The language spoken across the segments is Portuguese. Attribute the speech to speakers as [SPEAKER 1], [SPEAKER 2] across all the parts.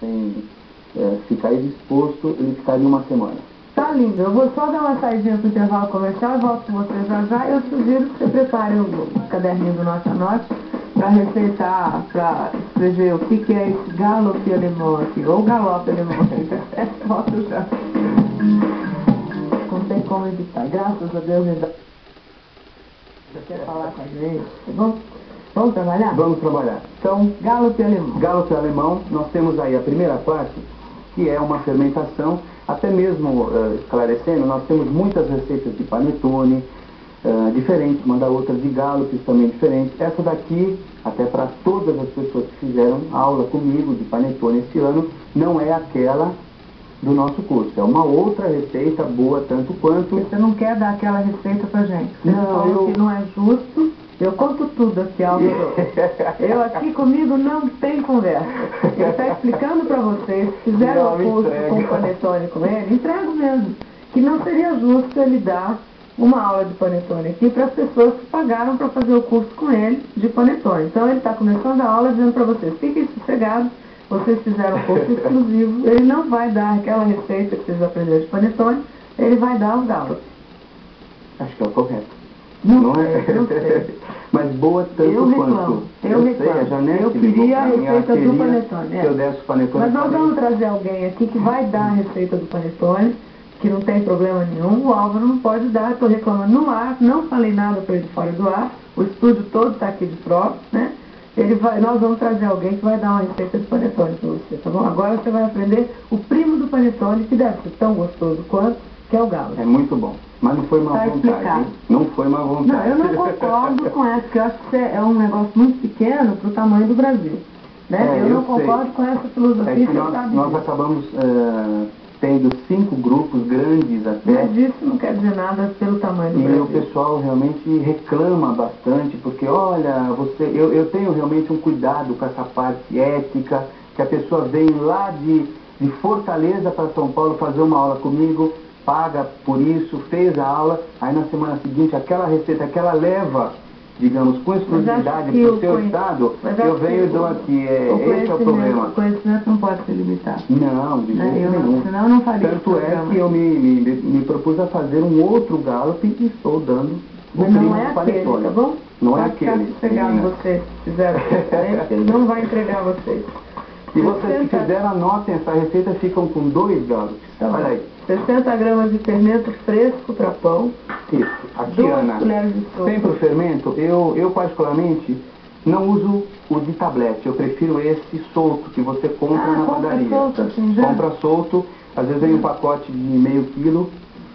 [SPEAKER 1] sem é, ficar exposto, ele ficaria uma semana.
[SPEAKER 2] Tá lindo. Eu vou só dar uma saidinha pro intervalo comercial volto com você já já. Eu sugiro que você prepare o, o caderninho do Nossa Note para receitar, para escrever o que, que é esse galope alemão aqui, ou galope alemão aqui. Volto já. Não tem como evitar. Graças a Deus ainda. Você quer falar com a gente? Vamos, vamos trabalhar?
[SPEAKER 1] Vamos trabalhar.
[SPEAKER 2] Então, galope alemão.
[SPEAKER 1] Galope alemão, nós temos aí a primeira parte, que é uma fermentação, até mesmo uh, esclarecendo, nós temos muitas receitas de panetone, uh, diferentes, uma da outra de galopes também diferentes. Essa daqui, até para todas as pessoas que fizeram aula comigo de panetone esse ano, não é aquela do nosso curso. É uma outra receita boa tanto quanto.
[SPEAKER 2] Você não quer dar aquela receita pra gente. Você
[SPEAKER 1] Não,
[SPEAKER 2] falou
[SPEAKER 1] eu-
[SPEAKER 2] que não é justo. Eu conto tudo aqui, Álvaro. Eu aqui comigo não tem conversa. Ele está explicando para vocês, fizeram
[SPEAKER 1] Não,
[SPEAKER 2] o curso
[SPEAKER 1] entrega.
[SPEAKER 2] com panetone com ele, entrego mesmo. Que não seria justo ele dar uma aula de panetone aqui para as pessoas que pagaram para fazer o curso com ele de panetone. Então ele está começando a aula dizendo para vocês, fiquem sossegados, vocês fizeram um curso exclusivo, ele não vai dar aquela receita que vocês aprenderam de panetone, ele vai dar os aulas.
[SPEAKER 1] Acho que é o correto.
[SPEAKER 2] Não,
[SPEAKER 1] é?
[SPEAKER 2] sei, não sei.
[SPEAKER 1] Mas boa tanto
[SPEAKER 2] Eu
[SPEAKER 1] quanto.
[SPEAKER 2] reclamo, eu
[SPEAKER 1] sei,
[SPEAKER 2] reclamo.
[SPEAKER 1] a Janete
[SPEAKER 2] Eu queria a receita do panetone, é.
[SPEAKER 1] Que eu desse o panetone.
[SPEAKER 2] Mas nós vamos trazer alguém aqui que vai dar a receita do panetone, que não tem problema nenhum. O Álvaro não pode dar, estou reclamando no ar, não falei nada para ele fora do ar. O estúdio todo está aqui de prova, né? Ele vai, nós vamos trazer alguém que vai dar uma receita de panetone para você, tá bom? Agora você vai aprender o primo do panetone, que deve ser tão gostoso quanto, que é o galo.
[SPEAKER 1] É muito bom. Mas não foi má
[SPEAKER 2] Tá
[SPEAKER 1] vontade.
[SPEAKER 2] explicado.
[SPEAKER 1] hein? Não foi má vontade.
[SPEAKER 2] Não, eu não concordo com essa, porque eu acho que é um negócio muito pequeno para o tamanho do Brasil. Né?
[SPEAKER 1] É,
[SPEAKER 2] eu
[SPEAKER 1] eu
[SPEAKER 2] não
[SPEAKER 1] sei.
[SPEAKER 2] concordo com essa filosofia,
[SPEAKER 1] É que nós, nós acabamos eh, tendo cinco grupos grandes até.
[SPEAKER 2] Mas isso não quer dizer nada pelo tamanho do
[SPEAKER 1] E o
[SPEAKER 2] Brasil.
[SPEAKER 1] pessoal realmente reclama bastante, porque olha, você, eu, eu tenho realmente um cuidado com essa parte ética, que a pessoa vem lá de, de Fortaleza para São Paulo fazer uma aula comigo, paga por isso, fez a aula, aí na semana seguinte aquela receita que ela leva, digamos, com exclusividade para
[SPEAKER 2] o
[SPEAKER 1] seu estado,
[SPEAKER 2] mas
[SPEAKER 1] eu venho e dou aqui, é, esse é o problema.
[SPEAKER 2] O conhecimento não pode ser limitado.
[SPEAKER 1] Não, de
[SPEAKER 2] Né?
[SPEAKER 1] jeito nenhum.
[SPEAKER 2] senão eu não faria
[SPEAKER 1] Tanto é que eu me, me, me propus a fazer um outro galope e estou dando o
[SPEAKER 2] Mas não é aquele, tá bom?
[SPEAKER 1] Não é
[SPEAKER 2] Pode ficar
[SPEAKER 1] aquele.
[SPEAKER 2] sossegado
[SPEAKER 1] menina.
[SPEAKER 2] vocês fizeram ele não vai entregar vocês.
[SPEAKER 1] E vocês que
[SPEAKER 2] 60
[SPEAKER 1] fizeram, anotem essa receita, ficam com dois galopes.
[SPEAKER 2] Tá.
[SPEAKER 1] Olha aí.
[SPEAKER 2] 60 gramas de fermento fresco para pão,
[SPEAKER 1] Isso. Aqui,
[SPEAKER 2] duas
[SPEAKER 1] Ana.
[SPEAKER 2] colheres de sopa.
[SPEAKER 1] Sempre o fermento, eu, eu particularmente não uso o de tablete. Eu prefiro esse solto que você compra
[SPEAKER 2] Ah,
[SPEAKER 1] na
[SPEAKER 2] compra
[SPEAKER 1] padaria.
[SPEAKER 2] solto, assim, já?
[SPEAKER 1] Compra solto. Às vezes vem um pacote de meio quilo,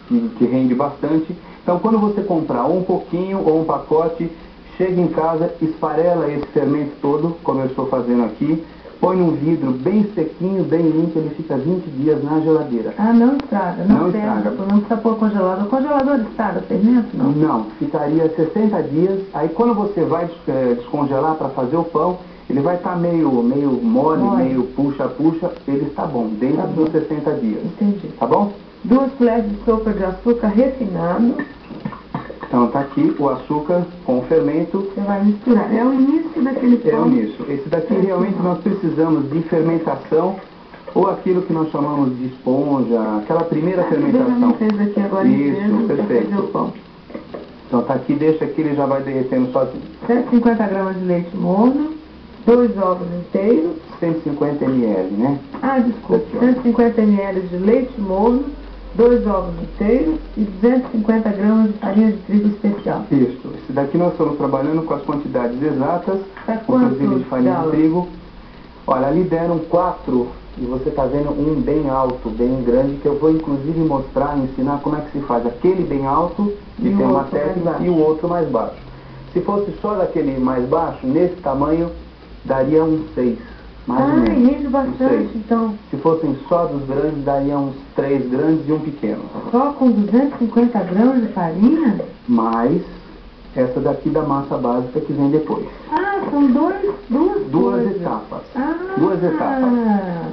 [SPEAKER 1] que, que rende bastante. Então, quando você comprar ou um pouquinho ou um pacote, chega em casa, esfarela esse fermento todo, como eu estou fazendo aqui, põe num vidro bem sequinho, bem limpo, ele fica 20 dias na geladeira.
[SPEAKER 2] Ah, não estraga, não,
[SPEAKER 1] Não estraga.
[SPEAKER 2] não precisa pôr congelador. Congelador estraga fermento? Não.
[SPEAKER 1] Não, ficaria 60 dias. Aí quando você vai eh, descongelar para fazer o pão, ele vai estar meio, meio mole,
[SPEAKER 2] Mole.
[SPEAKER 1] meio puxa-puxa, ele está bom, dentro
[SPEAKER 2] Tá
[SPEAKER 1] dos
[SPEAKER 2] bom.
[SPEAKER 1] 60 dias.
[SPEAKER 2] Entendi.
[SPEAKER 1] Tá bom?
[SPEAKER 2] Duas colheres de sopa de açúcar refinado.
[SPEAKER 1] Então tá aqui o açúcar com o fermento.
[SPEAKER 2] Você vai misturar. É o início daquele
[SPEAKER 1] É
[SPEAKER 2] pão.
[SPEAKER 1] o nisso. Esse daqui realmente nós precisamos de fermentação ou aquilo que nós chamamos de esponja, aquela primeira
[SPEAKER 2] me
[SPEAKER 1] fermentação.
[SPEAKER 2] fez aqui agora
[SPEAKER 1] Isso, perfeito.
[SPEAKER 2] pão.
[SPEAKER 1] Então tá aqui, deixa que ele já vai derretendo sozinho.
[SPEAKER 2] 150 gramas de leite morno, dois ovos inteiros.
[SPEAKER 1] 150 ml, né?
[SPEAKER 2] Ah, desculpa.
[SPEAKER 1] Aqui, ó.
[SPEAKER 2] 150 ml de leite morno, dois ovos inteiros e 250 gramas de farinha de trigo especial.
[SPEAKER 1] Isso. Esse daqui nós estamos trabalhando com as quantidades exatas,
[SPEAKER 2] Tá
[SPEAKER 1] inclusive de
[SPEAKER 2] quantos
[SPEAKER 1] farinha de trigo. Olha, ali deram quatro e você está vendo um bem alto, bem grande, que eu vou inclusive mostrar, ensinar como é que se faz aquele bem alto, que
[SPEAKER 2] E
[SPEAKER 1] tem uma técnica, e o outro mais baixo. Se fosse só daquele mais baixo, nesse tamanho, daria um 6, mais
[SPEAKER 2] Ah, rende bastante então.
[SPEAKER 1] Se fossem só dos grandes, daria uns três grandes e um pequeno.
[SPEAKER 2] Só com 250 gramas de farinha?
[SPEAKER 1] Mais essa daqui da massa básica que vem depois.
[SPEAKER 2] Ah, são dois, duas
[SPEAKER 1] Duas
[SPEAKER 2] coisas.
[SPEAKER 1] etapas.
[SPEAKER 2] Ah,
[SPEAKER 1] Duas etapas.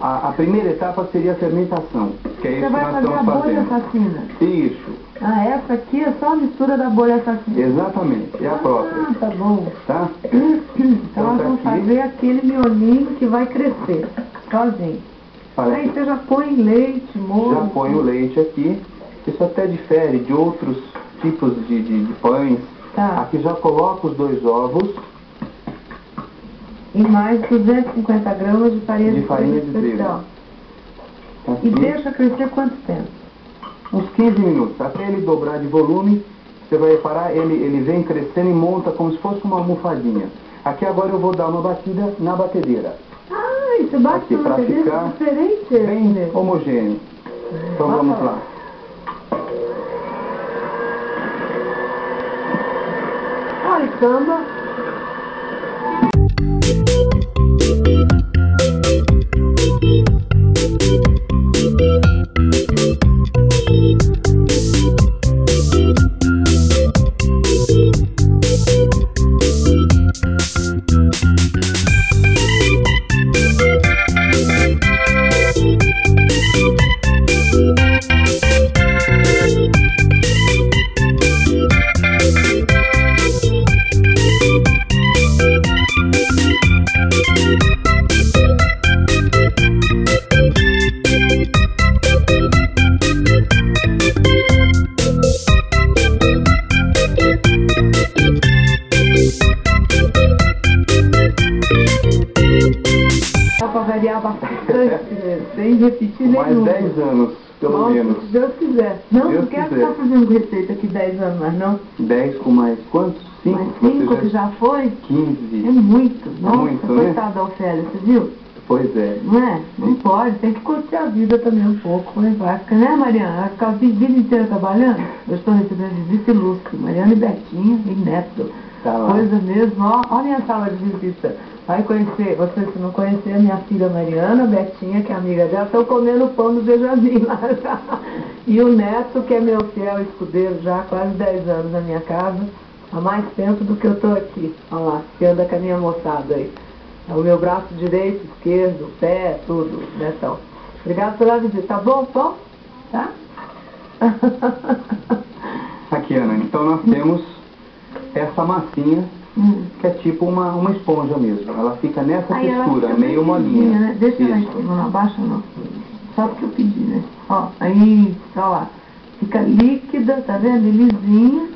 [SPEAKER 1] A, a primeira etapa seria a fermentação, que é
[SPEAKER 2] Você
[SPEAKER 1] isso que
[SPEAKER 2] vai
[SPEAKER 1] nós
[SPEAKER 2] fazer a
[SPEAKER 1] estamos
[SPEAKER 2] bolha
[SPEAKER 1] fazendo.
[SPEAKER 2] assassina.
[SPEAKER 1] Isso,
[SPEAKER 2] Ah, essa aqui é só a mistura da bolha assassina.
[SPEAKER 1] exatamente, é a própria,
[SPEAKER 2] Ah, tá bom.
[SPEAKER 1] tá?
[SPEAKER 2] Então nós
[SPEAKER 1] tá
[SPEAKER 2] vamos
[SPEAKER 1] aqui.
[SPEAKER 2] fazer aquele miolinho que vai crescer. Sozinho.
[SPEAKER 1] Olha
[SPEAKER 2] Aí
[SPEAKER 1] aqui.
[SPEAKER 2] você já põe leite, molho.
[SPEAKER 1] Já põe o leite aqui. Isso até difere de outros tipos de, de, de pães.
[SPEAKER 2] Tá.
[SPEAKER 1] Aqui já coloca os dois ovos
[SPEAKER 2] E mais 250 gramas de farinha
[SPEAKER 1] De
[SPEAKER 2] de,
[SPEAKER 1] farinha de trigo.
[SPEAKER 2] especial. E deixa crescer quanto tempo?
[SPEAKER 1] Uns 15 minutos. Até ele dobrar de volume, você vai reparar, ele, ele vem crescendo e monta como se fosse uma almofadinha. Aqui agora eu vou dar uma batida na batedeira.
[SPEAKER 2] Ah, e você bate
[SPEAKER 1] Aqui,
[SPEAKER 2] batedeira
[SPEAKER 1] ficar
[SPEAKER 2] diferente.
[SPEAKER 1] Bem
[SPEAKER 2] né?
[SPEAKER 1] homogêneo. Então vamos lá.
[SPEAKER 2] Olha, samba. Quiser. Não,
[SPEAKER 1] Deus
[SPEAKER 2] não quero
[SPEAKER 1] quiser.
[SPEAKER 2] ficar fazendo receita aqui 10 anos mais, não.
[SPEAKER 1] 10 com mais quantos? 5?
[SPEAKER 2] Mas 5 que já foi, é
[SPEAKER 1] 15.
[SPEAKER 2] muito. Nossa,
[SPEAKER 1] muito, né?
[SPEAKER 2] coitada da Ofélia, você viu?
[SPEAKER 1] Pois é.
[SPEAKER 2] Não é? Não pode, tem que curtir a vida também um pouco, né? Vai ficar, né, Mariana? Vai ficar a vida inteira trabalhando? Eu estou recebendo visita ilustre, Mariana e Betinha e Neto.
[SPEAKER 1] Tá.
[SPEAKER 2] Coisa mesmo, ó, olha a minha sala de visita. Vai conhecer, você se não conhecer, a minha filha Mariana, Betinha, que é amiga dela, estão comendo o pão do Beijadinho lá. E o Neto, que é meu fiel escudeiro já há quase 10 anos na minha casa, há mais tempo do que eu estou aqui. Olha lá, que anda com a minha moçada aí. É o meu braço direito, esquerdo, pé, tudo, Netão. Obrigado pela visita. Tá bom pão? Tá?
[SPEAKER 1] Aqui, Ana, então nós temos essa massinha,
[SPEAKER 2] Hum.
[SPEAKER 1] que é tipo uma, uma esponja mesmo. Ela fica nessa
[SPEAKER 2] Aí
[SPEAKER 1] textura,
[SPEAKER 2] fica
[SPEAKER 1] meio molinha.
[SPEAKER 2] Né? Deixa ela em
[SPEAKER 1] Isso.
[SPEAKER 2] cima, não abaixa não. Só porque eu pedi, né? Ó, aí, ó lá. Fica líquida, tá vendo? Lisinha.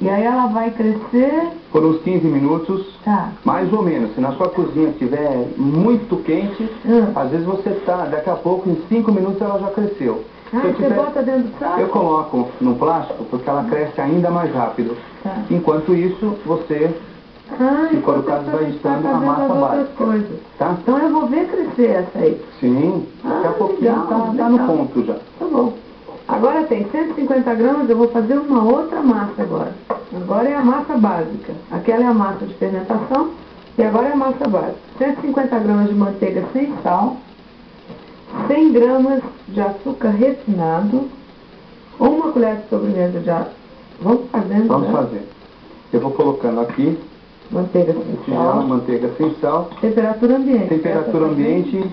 [SPEAKER 2] E aí ela vai crescer,
[SPEAKER 1] Por uns 15 minutos,
[SPEAKER 2] tá.
[SPEAKER 1] mais ou menos. Se na sua cozinha estiver muito quente,
[SPEAKER 2] Hum.
[SPEAKER 1] às vezes você tá, daqui a pouco, em 5 minutos ela já cresceu.
[SPEAKER 2] Ah, você
[SPEAKER 1] tiver-
[SPEAKER 2] bota dentro do saco?
[SPEAKER 1] Eu coloco no plástico porque ela cresce ainda mais rápido.
[SPEAKER 2] Tá.
[SPEAKER 1] Enquanto isso, você,
[SPEAKER 2] Ah,
[SPEAKER 1] se for o
[SPEAKER 2] então
[SPEAKER 1] caso, vai
[SPEAKER 2] tá
[SPEAKER 1] estando a massa
[SPEAKER 2] coisas.
[SPEAKER 1] tá?
[SPEAKER 2] Então eu vou ver crescer essa aí.
[SPEAKER 1] Sim, daqui a
[SPEAKER 2] Ah,
[SPEAKER 1] pouquinho
[SPEAKER 2] legal,
[SPEAKER 1] tá, no ponto já.
[SPEAKER 2] Tá bom. Agora tem 150 gramas, eu vou fazer uma outra massa agora. Agora é a massa básica. Aquela é a massa de fermentação e agora é a massa básica. 150 gramas de manteiga sem sal, 100 gramas de açúcar refinado, uma colher de sobremesa de açúcar. Vamos fazendo,
[SPEAKER 1] Vamos
[SPEAKER 2] né?
[SPEAKER 1] fazer. Eu vou colocando aqui,
[SPEAKER 2] Manteiga sem sal,
[SPEAKER 1] manteiga sem sal,
[SPEAKER 2] temperatura ambiente.
[SPEAKER 1] temperatura
[SPEAKER 2] Essa
[SPEAKER 1] ambiente,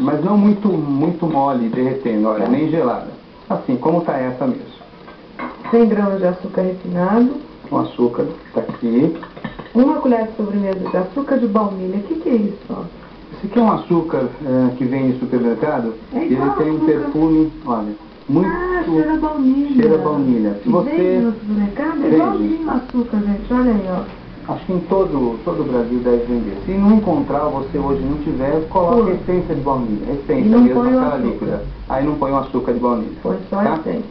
[SPEAKER 1] mas não muito, muito mole, derretendo, olha,
[SPEAKER 2] Tá.
[SPEAKER 1] nem gelada. Assim, como tá essa mesmo.
[SPEAKER 2] 100 gramas de açúcar refinado,
[SPEAKER 1] O açúcar tá aqui.
[SPEAKER 2] uma colher de sobremesa de açúcar de baunilha. O que, que é isso? ó?
[SPEAKER 1] Esse aqui é um açúcar eh, que vem em supermercado.
[SPEAKER 2] É
[SPEAKER 1] ele tem um
[SPEAKER 2] açúcar.
[SPEAKER 1] perfume, olha, muito...
[SPEAKER 2] Ah, cheira baunilha.
[SPEAKER 1] cheira baunilha. Se você-
[SPEAKER 2] Vende no supermercado? É igualzinho açúcar, gente. Olha aí, ó.
[SPEAKER 1] Acho que em todo, todo o Brasil deve vender. Se não encontrar, você hoje não tiver, coloque
[SPEAKER 2] Pô.
[SPEAKER 1] essência de baunilha. Essência mesmo, aquela líquida. Aí não põe o açúcar de baunilha.
[SPEAKER 2] Põe só
[SPEAKER 1] Tá.
[SPEAKER 2] essência.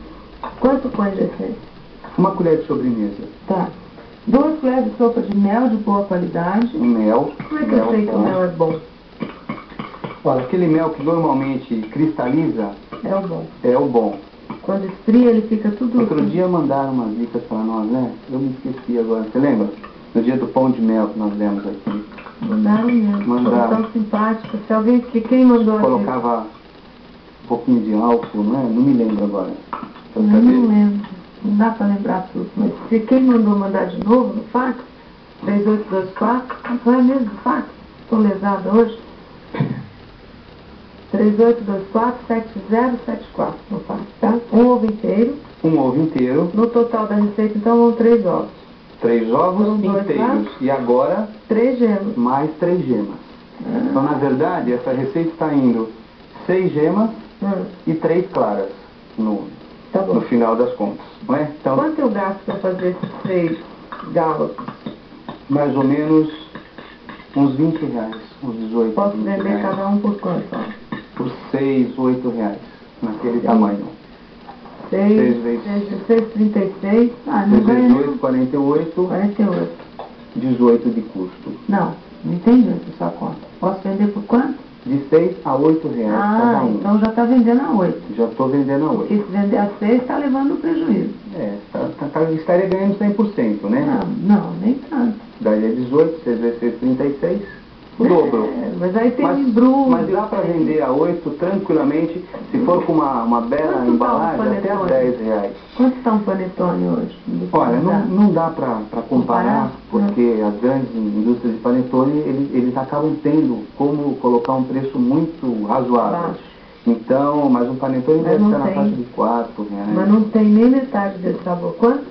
[SPEAKER 2] Quanto põe de essência?
[SPEAKER 1] Uma colher de sobremesa.
[SPEAKER 2] Tá. Duas colheres de sopa de mel de boa qualidade.
[SPEAKER 1] Um mel.
[SPEAKER 2] Como é que eu sei que o mel é bom?
[SPEAKER 1] Olha, aquele mel que normalmente cristaliza
[SPEAKER 2] É o bom.
[SPEAKER 1] é o bom.
[SPEAKER 2] Quando esfria, ele fica tudo...
[SPEAKER 1] Outro dia mandaram umas dicas para nós, né? Eu me esqueci agora. Você lembra? No dia do pão de mel que nós demos aqui.
[SPEAKER 2] Mandaram mesmo.
[SPEAKER 1] Mandaram.
[SPEAKER 2] Tão simpáticos. Se alguém... Que, quem mandou aqui?
[SPEAKER 1] Colocava um pouquinho de álcool, não é? Não me lembro agora.
[SPEAKER 2] Eu não lembro. Não dá pra lembrar tudo. Mas se quem mandou mandar de novo no fax, 3824, não é mesmo fax? Estou lesada hoje. 3824-7074 no fax, tá? Um ovo inteiro.
[SPEAKER 1] Um ovo inteiro,
[SPEAKER 2] No total da receita, então, vão três ovos.
[SPEAKER 1] Três ovos
[SPEAKER 2] dois
[SPEAKER 1] inteiros. E agora,
[SPEAKER 2] Três gemas.
[SPEAKER 1] mais três gemas. Então, na verdade, essa receita está indo seis gemas
[SPEAKER 2] Hum,
[SPEAKER 1] e três claras no,
[SPEAKER 2] tá
[SPEAKER 1] no final das contas, não é? Então,
[SPEAKER 2] Quanto eu gasto para fazer esses seis galos?
[SPEAKER 1] mais ou menos uns 20 reais, uns 18,
[SPEAKER 2] Posso
[SPEAKER 1] 20
[SPEAKER 2] vender cada um por quanto?
[SPEAKER 1] Por 6, 8 reais, naquele tamanho.
[SPEAKER 2] Seis,
[SPEAKER 1] Seis vezes-
[SPEAKER 2] seis, seis, trinta e seis. Ah, não
[SPEAKER 1] 6
[SPEAKER 2] ganha
[SPEAKER 1] vezes
[SPEAKER 2] nem
[SPEAKER 1] 8, 48,
[SPEAKER 2] 48.
[SPEAKER 1] 18 de custo.
[SPEAKER 2] Não, não entendi essa sua conta. Posso vender por quanto?
[SPEAKER 1] De 6 a 8 reais
[SPEAKER 2] Ah,
[SPEAKER 1] cada um.
[SPEAKER 2] então já está vendendo a 8.
[SPEAKER 1] Já estou vendendo a 8.
[SPEAKER 2] Porque se vender a 6, está levando prejuízo.
[SPEAKER 1] É, tá, tá, tá- estaria ganhando 100%, né?
[SPEAKER 2] Não, não, nem tanto.
[SPEAKER 1] Daí é 18, 6 vezes 6, 36, o dobro.
[SPEAKER 2] É, mas aí tem
[SPEAKER 1] Mas,
[SPEAKER 2] embrulho.
[SPEAKER 1] mas dá para vender a 8 tranquilamente, se for com uma, uma bela
[SPEAKER 2] Quanto tá um
[SPEAKER 1] embalagem, até a
[SPEAKER 2] panetone?
[SPEAKER 1] 10 reais.
[SPEAKER 2] Quanto está um panetone hoje?
[SPEAKER 1] Olha, não,
[SPEAKER 2] Dá?
[SPEAKER 1] não dá para comparar,
[SPEAKER 2] Comparar?
[SPEAKER 1] porque as grandes indústrias de panetone, eles, eles acabam tendo como colocar um preço muito razoável.
[SPEAKER 2] Baixo.
[SPEAKER 1] Então, mas um panetone
[SPEAKER 2] Mas
[SPEAKER 1] deve
[SPEAKER 2] não
[SPEAKER 1] estar na
[SPEAKER 2] tem.
[SPEAKER 1] faixa de 4 reais.
[SPEAKER 2] Mas não tem nem metade desse sabor. Quanto?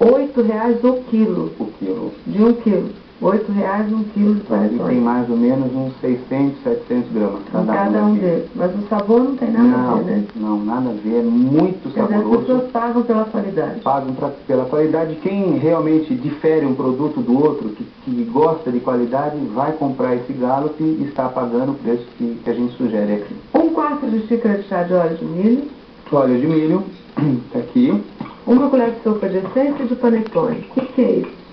[SPEAKER 2] 8 reais o quilo.
[SPEAKER 1] o quilo.
[SPEAKER 2] De um quilo. 8 reais um quilo de
[SPEAKER 1] E tem mais ou menos uns 600, 700 gramas cada,
[SPEAKER 2] cada um
[SPEAKER 1] daquele.
[SPEAKER 2] deles. Mas o sabor não tem nada a
[SPEAKER 1] Não,
[SPEAKER 2] ver, né?
[SPEAKER 1] não, nada a ver. É muito
[SPEAKER 2] Quer dizer, as
[SPEAKER 1] saboroso.
[SPEAKER 2] pessoas pagam pela qualidade.
[SPEAKER 1] Pagam pra, pela qualidade. Quem realmente difere um produto do outro, que, que gosta de qualidade, vai comprar esse Gallup e está pagando o preço que, que a gente sugere aqui.
[SPEAKER 2] Um quarto de xícara de chá de óleo de milho.
[SPEAKER 1] Óleo de milho, tá aqui.
[SPEAKER 2] Uma colher de sopa de essência de panetone. O que, que é isso?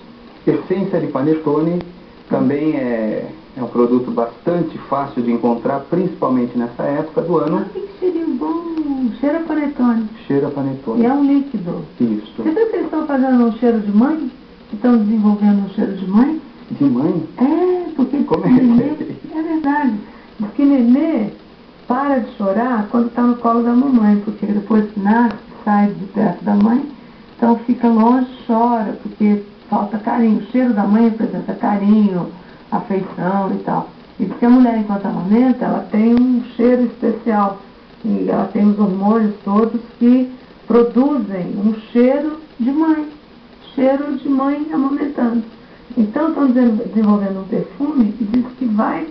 [SPEAKER 1] Essência de panetone também é, é um produto bastante fácil de encontrar, principalmente nessa época do ano.
[SPEAKER 2] Ah, que cheirinho bom. Cheira panetone.
[SPEAKER 1] Cheira
[SPEAKER 2] E
[SPEAKER 1] panetone.
[SPEAKER 2] é um líquido.
[SPEAKER 1] Isso.
[SPEAKER 2] Você viu que eles estão fazendo um cheiro de mãe? Que Estão desenvolvendo um cheiro de mãe?
[SPEAKER 1] De mãe?
[SPEAKER 2] É, porque
[SPEAKER 1] Como é?
[SPEAKER 2] nenê, é verdade, diz que nenê para de chorar quando está no colo da mamãe, porque depois nasce, sai de perto da mãe, então fica longe, chora, porque falta carinho. O cheiro da mãe representa carinho, afeição e tal. E diz que a mulher, enquanto amamenta, ela tem um cheiro especial. E ela tem os hormônios todos que produzem um cheiro de mãe cheiro de mãe amamentando. Então estão desen- desenvolvendo um perfume que diz que vai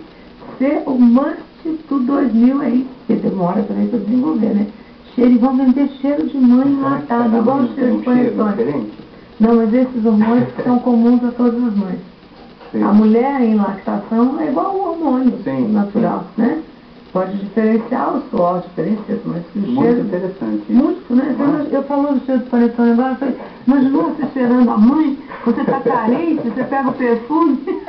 [SPEAKER 2] ser o must do 2000 aí, que demora também para desenvolver, né? Cheiro, e vão vender cheiro de mãe enlatado,
[SPEAKER 1] cada
[SPEAKER 2] igual o cheiro de panetone. Não, mas esses hormônios são comuns a todas as mães.
[SPEAKER 1] Sim.
[SPEAKER 2] A mulher em lactação é igual ao hormônio
[SPEAKER 1] Sim,
[SPEAKER 2] natural, né? Pode diferenciar o suor, diferencia, mas o
[SPEAKER 1] Muito
[SPEAKER 2] cheiro...
[SPEAKER 1] interessante.
[SPEAKER 2] Muito, né?
[SPEAKER 1] Ah.
[SPEAKER 2] Eu, eu falando do cheiro de panetone agora, eu falei, imaginou você cheirando a mãe? Você tá carente, você pega o perfume.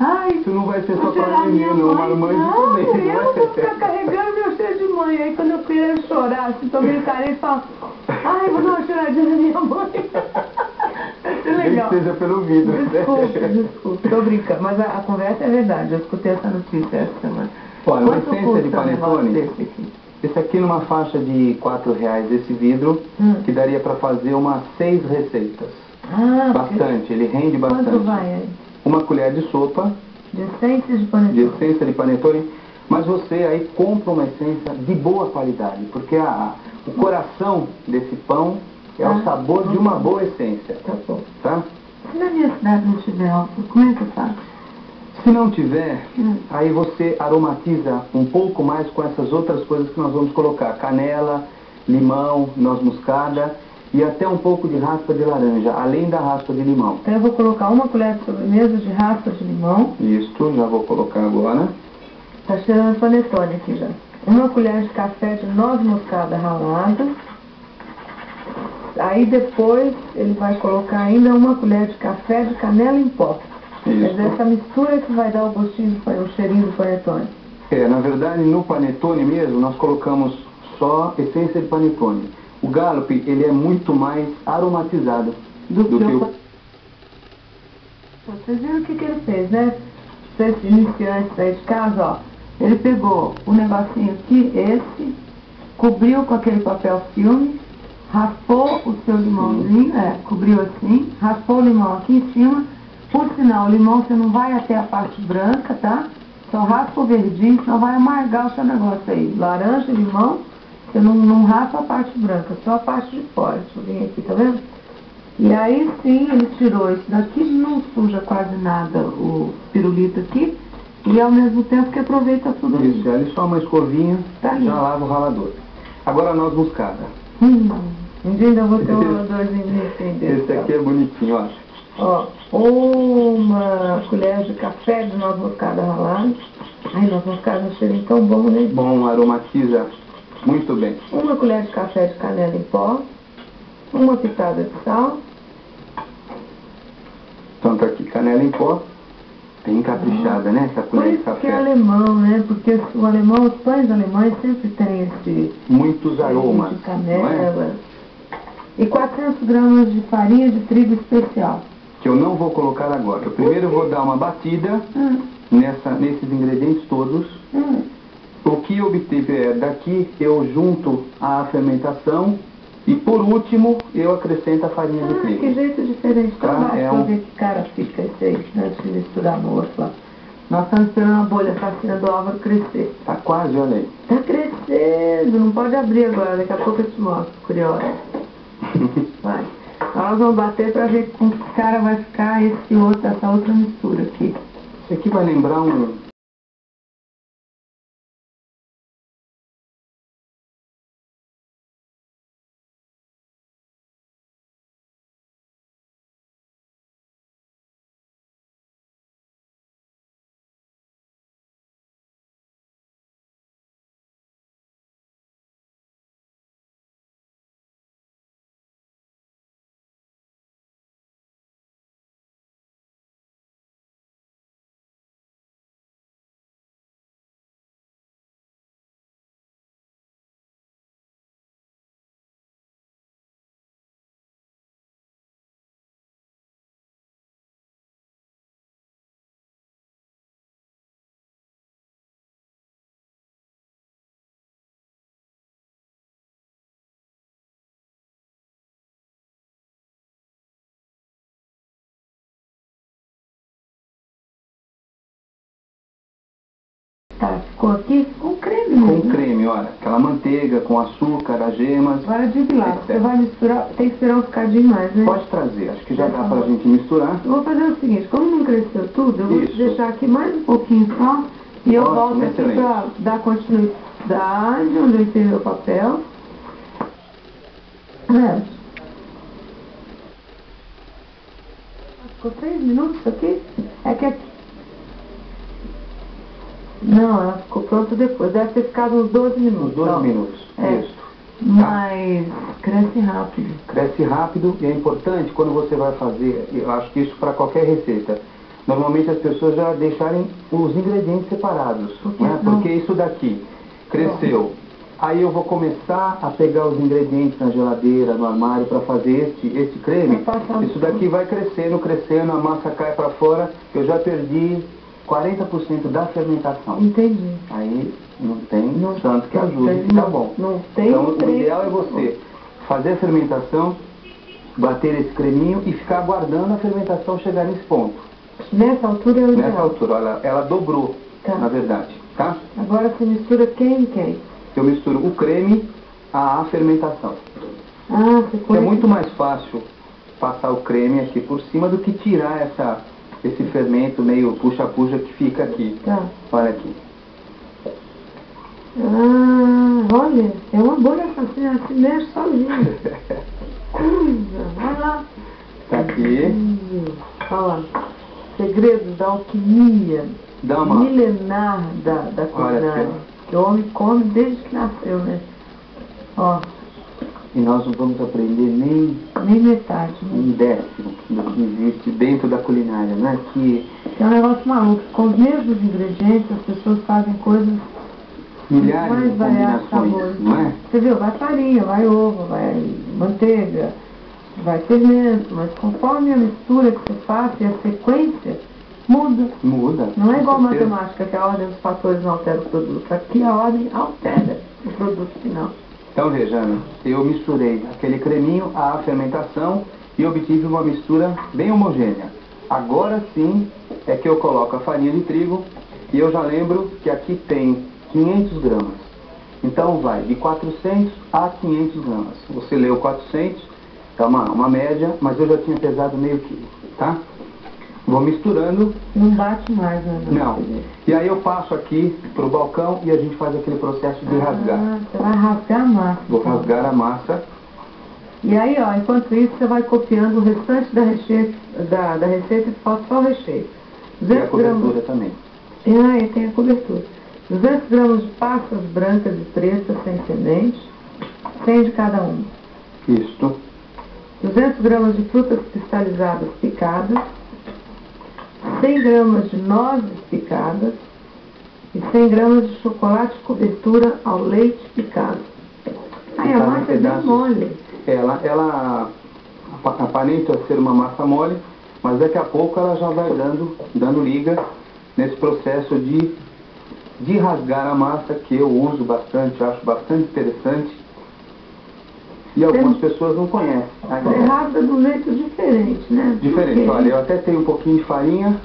[SPEAKER 2] Ai,
[SPEAKER 1] Isso não vai ser só para menino,
[SPEAKER 2] mãe.
[SPEAKER 1] mas mãe
[SPEAKER 2] Não,
[SPEAKER 1] também.
[SPEAKER 2] eu
[SPEAKER 1] não
[SPEAKER 2] vou
[SPEAKER 1] é?
[SPEAKER 2] ficar carregando meu cheiro de mãe. Aí quando eu queria chorar, assim, tô meio carente, falo, ai, vou dar uma cheiradinha na minha mãe.
[SPEAKER 1] Nem
[SPEAKER 2] legal.
[SPEAKER 1] que seja pelo vidro. né?
[SPEAKER 2] Desculpe, desculpe, tô brincando. Mas a, a conversa é verdade, eu escutei essa notícia essa semana.
[SPEAKER 1] Olha, uma essência de panetone,
[SPEAKER 2] aqui?
[SPEAKER 1] esse aqui numa faixa de 4 reais esse vidro,
[SPEAKER 2] Hum.
[SPEAKER 1] que daria para fazer umas 6 receitas.
[SPEAKER 2] Ah,
[SPEAKER 1] Bastante, ele rende bastante.
[SPEAKER 2] Quanto vai aí?
[SPEAKER 1] Uma colher de sopa
[SPEAKER 2] De essência de
[SPEAKER 1] de
[SPEAKER 2] panetone.
[SPEAKER 1] essência de panetone, mas você aí compra uma essência de boa qualidade, porque a, o coração desse pão é
[SPEAKER 2] Ah.
[SPEAKER 1] o sabor de uma boa essência,
[SPEAKER 2] Tá bom.
[SPEAKER 1] tá?
[SPEAKER 2] Se na minha cidade não tiver álcool, como é que eu faço?
[SPEAKER 1] Se não tiver,
[SPEAKER 2] Hum.
[SPEAKER 1] aí você aromatiza um pouco mais com essas outras coisas que nós vamos colocar. Canela, limão, noz moscada e até um pouco de raspa de laranja, além da raspa de limão.
[SPEAKER 2] Então eu vou colocar uma colher de sobremesa de raspa de limão.
[SPEAKER 1] Isto, já vou colocar agora.
[SPEAKER 2] Tá cheirando panetone aqui já. Uma colher de café de noz moscada ralada. Aí depois ele vai colocar ainda uma colher de café de canela em pó. Dizer,
[SPEAKER 1] Isso.
[SPEAKER 2] essa mistura que vai dar o gostinho, o cheirinho do panetone.
[SPEAKER 1] É, na verdade, no panetone mesmo, nós colocamos só essência de panetone. O Gallup, ele é muito mais aromatizado
[SPEAKER 2] Do,
[SPEAKER 1] do
[SPEAKER 2] que
[SPEAKER 1] que
[SPEAKER 2] o
[SPEAKER 1] o...
[SPEAKER 2] Vocês viram o que, que ele fez, né? Vocês iniciantes aí de casa, ó. Ele pegou o negocinho aqui, esse, cobriu com aquele papel filme, raspou o seu limãozinho, é, cobriu assim, raspou o limão aqui em cima. Por sinal, o limão você não vai até a parte branca, tá? Só raspa o verdinho, senão vai amargar o seu negócio aí. Laranja, limão, você não, não raspa a parte branca, só a parte de fora. Deixa eu vir aqui, tá vendo? E aí sim ele tirou isso daqui, não suja quase nada o pirulito aqui, e ao mesmo tempo que aproveita tudo
[SPEAKER 1] Isso,
[SPEAKER 2] isso.
[SPEAKER 1] ali só uma escovinha,
[SPEAKER 2] Tá
[SPEAKER 1] já lava o ralador. Agora a noz moscada.
[SPEAKER 2] Hum, um dia ainda vou ter um raladorzinho desse.
[SPEAKER 1] Esse aqui é bonitinho, ó.
[SPEAKER 2] Ó, uma colher de café de noz moscada ralada. Ai, noz moscada um cheirinho tão bom, né?
[SPEAKER 1] Bom, aromatiza muito bem.
[SPEAKER 2] Uma colher de café de canela em pó. Uma pitada de sal.
[SPEAKER 1] Então tá aqui, canela em pó. Bem caprichada, né? Essa
[SPEAKER 2] Por
[SPEAKER 1] colher de
[SPEAKER 2] isso que é
[SPEAKER 1] café.
[SPEAKER 2] alemão, né? Porque o alemão, os pães alemães sempre tem esse
[SPEAKER 1] Muitos aromas,
[SPEAKER 2] de
[SPEAKER 1] não é?
[SPEAKER 2] canela. E 400 gramas de farinha de trigo especial.
[SPEAKER 1] Que eu não vou colocar agora. Eu primeiro vou dar uma batida
[SPEAKER 2] Hum,
[SPEAKER 1] nessa, nesses ingredientes todos.
[SPEAKER 2] hum.
[SPEAKER 1] O que eu obtiver daqui, eu junto à fermentação. E por último, eu acrescento a farinha de
[SPEAKER 2] Ah, que
[SPEAKER 1] trigo.
[SPEAKER 2] jeito diferente.
[SPEAKER 1] Tá,
[SPEAKER 2] vai
[SPEAKER 1] é um-
[SPEAKER 2] ver que cara fica esse aí, antes de misturar outro lá. Nós estamos esperando a bolha assassina do Álvaro crescer.
[SPEAKER 1] Tá quase, olha aí.
[SPEAKER 2] Tá crescendo, não pode abrir agora, daqui a pouco eu te mostro, curiosa. Vai. Nós vamos bater pra ver como que cara vai ficar esse outro, essa outra mistura aqui.
[SPEAKER 1] Isso aqui vai lembrar um.
[SPEAKER 2] Ficou aqui com creme
[SPEAKER 1] Com
[SPEAKER 2] mesmo.
[SPEAKER 1] creme, olha. Aquela manteiga com açúcar, as gemas.
[SPEAKER 2] Agora diga lá,
[SPEAKER 1] Esse
[SPEAKER 2] você
[SPEAKER 1] é.
[SPEAKER 2] vai misturar, tem que esperar um bocadinho mais, né?
[SPEAKER 1] Pode trazer, acho que já
[SPEAKER 2] Por
[SPEAKER 1] dá pra
[SPEAKER 2] favor.
[SPEAKER 1] gente misturar.
[SPEAKER 2] Eu vou fazer o seguinte, como não cresceu tudo, eu vou
[SPEAKER 1] Isso.
[SPEAKER 2] deixar aqui mais um pouquinho só e eu
[SPEAKER 1] Ótimo,
[SPEAKER 2] volto aqui
[SPEAKER 1] excelente.
[SPEAKER 2] pra dar continuidade onde eu enfiei o papel. É. Ficou três minutos aqui? É que aqui. Não, ela ficou pronta depois. Deve ter ficado uns 12 minutos.
[SPEAKER 1] Uns 12
[SPEAKER 2] ó.
[SPEAKER 1] minutos.
[SPEAKER 2] É.
[SPEAKER 1] Isso.
[SPEAKER 2] Mas cresce rápido.
[SPEAKER 1] Cresce rápido e é importante quando você vai fazer, eu acho que isso para qualquer receita. Normalmente as pessoas já deixarem os ingredientes separados,
[SPEAKER 2] Por que
[SPEAKER 1] né? porque isso daqui cresceu. Aí eu vou começar a pegar os ingredientes na geladeira, no armário para fazer esse, esse creme. Isso daqui vai crescendo, crescendo, a massa cai para fora, eu já perdi 40% da fermentação.
[SPEAKER 2] Entendi.
[SPEAKER 1] Aí não tem
[SPEAKER 2] Não
[SPEAKER 1] santo que
[SPEAKER 2] tem-
[SPEAKER 1] ajude, fica
[SPEAKER 2] não-
[SPEAKER 1] bom.
[SPEAKER 2] não tem
[SPEAKER 1] então o ideal é você fazer a fermentação, bater esse creminho e ficar aguardando a fermentação chegar nesse ponto.
[SPEAKER 2] Nessa altura é o
[SPEAKER 1] Nessa
[SPEAKER 2] ideal.
[SPEAKER 1] altura, ela, ela dobrou,
[SPEAKER 2] Tá.
[SPEAKER 1] na verdade, tá?
[SPEAKER 2] Agora você mistura quem e quem?
[SPEAKER 1] Eu misturo o creme à fermentação.
[SPEAKER 2] Ah, você
[SPEAKER 1] é muito mais fácil passar o creme aqui por cima do que tirar essa, esse fermento meio puxa-puxa que fica aqui.
[SPEAKER 2] Tá.
[SPEAKER 1] Olha aqui.
[SPEAKER 2] Ah, olha, é uma bolha assassina, se mexe sozinha. Coisa, vai lá.
[SPEAKER 1] Tá aqui.
[SPEAKER 2] Olha lá. Segredos da alquimia
[SPEAKER 1] Dá uma...
[SPEAKER 2] milenar da, da culinária. Que o homem come desde que nasceu, né? Ó,
[SPEAKER 1] E nós não vamos aprender nem
[SPEAKER 2] nem metade, né?
[SPEAKER 1] um décimo do que existe dentro da culinária, né? Que
[SPEAKER 2] É um negócio maluco. Com os mesmos ingredientes, as pessoas fazem coisas
[SPEAKER 1] milhares
[SPEAKER 2] mais
[SPEAKER 1] de
[SPEAKER 2] variados sabores.
[SPEAKER 1] combinações, não é?
[SPEAKER 2] Você viu? Vai farinha, vai ovo, vai manteiga, vai fermento, mas conforme a mistura que você faz e a sequência, muda.
[SPEAKER 1] Muda.
[SPEAKER 2] Não é igual
[SPEAKER 1] certeza.
[SPEAKER 2] matemática, que a ordem dos fatores não altera o produto. Aqui a ordem altera o produto final.
[SPEAKER 1] Então veja, Ana, eu misturei aquele creminho à fermentação e obtive uma mistura bem homogênea. Agora sim é que eu coloco a farinha de trigo e eu já lembro que aqui tem 500 gramas. Então vai de 400 a 500 gramas. Você leu 400, Tá uma, uma média, mas eu já tinha pesado meio quilo, tá? Vou misturando.
[SPEAKER 2] Não bate mais, né?
[SPEAKER 1] Não. E aí eu passo aqui pro balcão e a gente faz aquele processo de rasgar.
[SPEAKER 2] Ah, você vai rasgar a massa.
[SPEAKER 1] Vou rasgar a massa.
[SPEAKER 2] E aí, ó, enquanto isso, você vai copiando o restante da receita, da, da receita que falta só o recheio.
[SPEAKER 1] E a
[SPEAKER 2] 200
[SPEAKER 1] cobertura
[SPEAKER 2] gramas.
[SPEAKER 1] também.
[SPEAKER 2] Ah, e tem a cobertura. 200 gramas de passas brancas e pretas sem semente, 100 de cada uma.
[SPEAKER 1] Isto.
[SPEAKER 2] 200 gramas de frutas cristalizadas picadas, 100 gramas de nozes picadas e 100 gramas de chocolate cobertura ao leite picado. Aí a massa é bem mole.
[SPEAKER 1] Ela, ela apa- aparenta ser uma massa mole, mas daqui a pouco ela já vai dando, dando liga nesse processo de, de rasgar a massa que eu uso bastante, acho bastante interessante. E algumas pessoas não conhecem.
[SPEAKER 2] Rasga de um jeito diferente, né?
[SPEAKER 1] Diferente,
[SPEAKER 2] Porque-
[SPEAKER 1] olha, eu até tenho um pouquinho de farinha,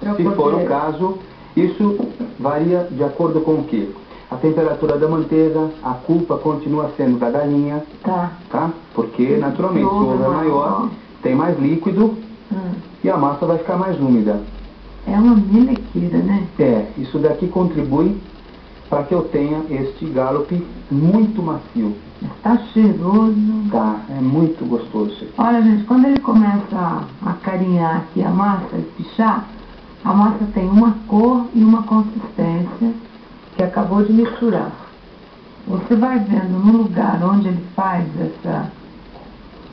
[SPEAKER 2] Pra
[SPEAKER 1] se for o caso, isso varia de acordo com o quê? A temperatura da manteiga, a culpa continua sendo da galinha,
[SPEAKER 2] Tá.
[SPEAKER 1] tá? Porque naturalmente se o
[SPEAKER 2] ovo
[SPEAKER 1] é maior,
[SPEAKER 2] maior.
[SPEAKER 1] tem mais líquido
[SPEAKER 2] Hum.
[SPEAKER 1] e a massa vai ficar mais úmida.
[SPEAKER 2] É uma melequeira, né?
[SPEAKER 1] É, isso daqui contribui para que eu tenha este galope muito macio,
[SPEAKER 2] Tá cheiroso.
[SPEAKER 1] tá? É muito gostoso.
[SPEAKER 2] Olha, gente, quando ele começa a, carinhar aqui a massa e pichar, a massa tem uma cor e uma consistência que acabou de misturar. Você vai vendo no lugar onde ele faz essa,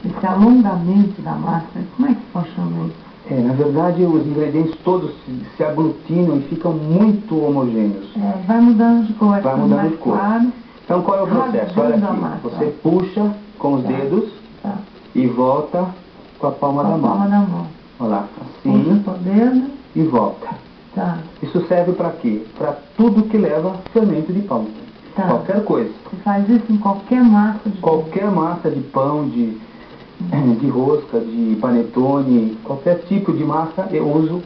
[SPEAKER 2] esse alongamento da massa, como é que pode chamar isso?
[SPEAKER 1] É, na verdade os ingredientes todos se, se aglutinam e ficam muito homogêneos.
[SPEAKER 2] É, vai mudando de cor, vai
[SPEAKER 1] mudando de cor.
[SPEAKER 2] claro.
[SPEAKER 1] Então qual é o processo? Olha aqui, você puxa com os
[SPEAKER 2] Tá.
[SPEAKER 1] dedos
[SPEAKER 2] Tá.
[SPEAKER 1] e volta com a palma
[SPEAKER 2] Com
[SPEAKER 1] da
[SPEAKER 2] a
[SPEAKER 1] mão.
[SPEAKER 2] palma da mão.
[SPEAKER 1] Olha lá,
[SPEAKER 2] Puxa
[SPEAKER 1] assim
[SPEAKER 2] o dedo,
[SPEAKER 1] e volta.
[SPEAKER 2] tá,
[SPEAKER 1] Isso serve para quê? Para tudo que leva fermento de pão.
[SPEAKER 2] tá.
[SPEAKER 1] Qualquer coisa.
[SPEAKER 2] Você faz isso em qualquer massa de
[SPEAKER 1] Qualquer massa de pão, de, de rosca, de panetone, qualquer tipo de massa, eu uso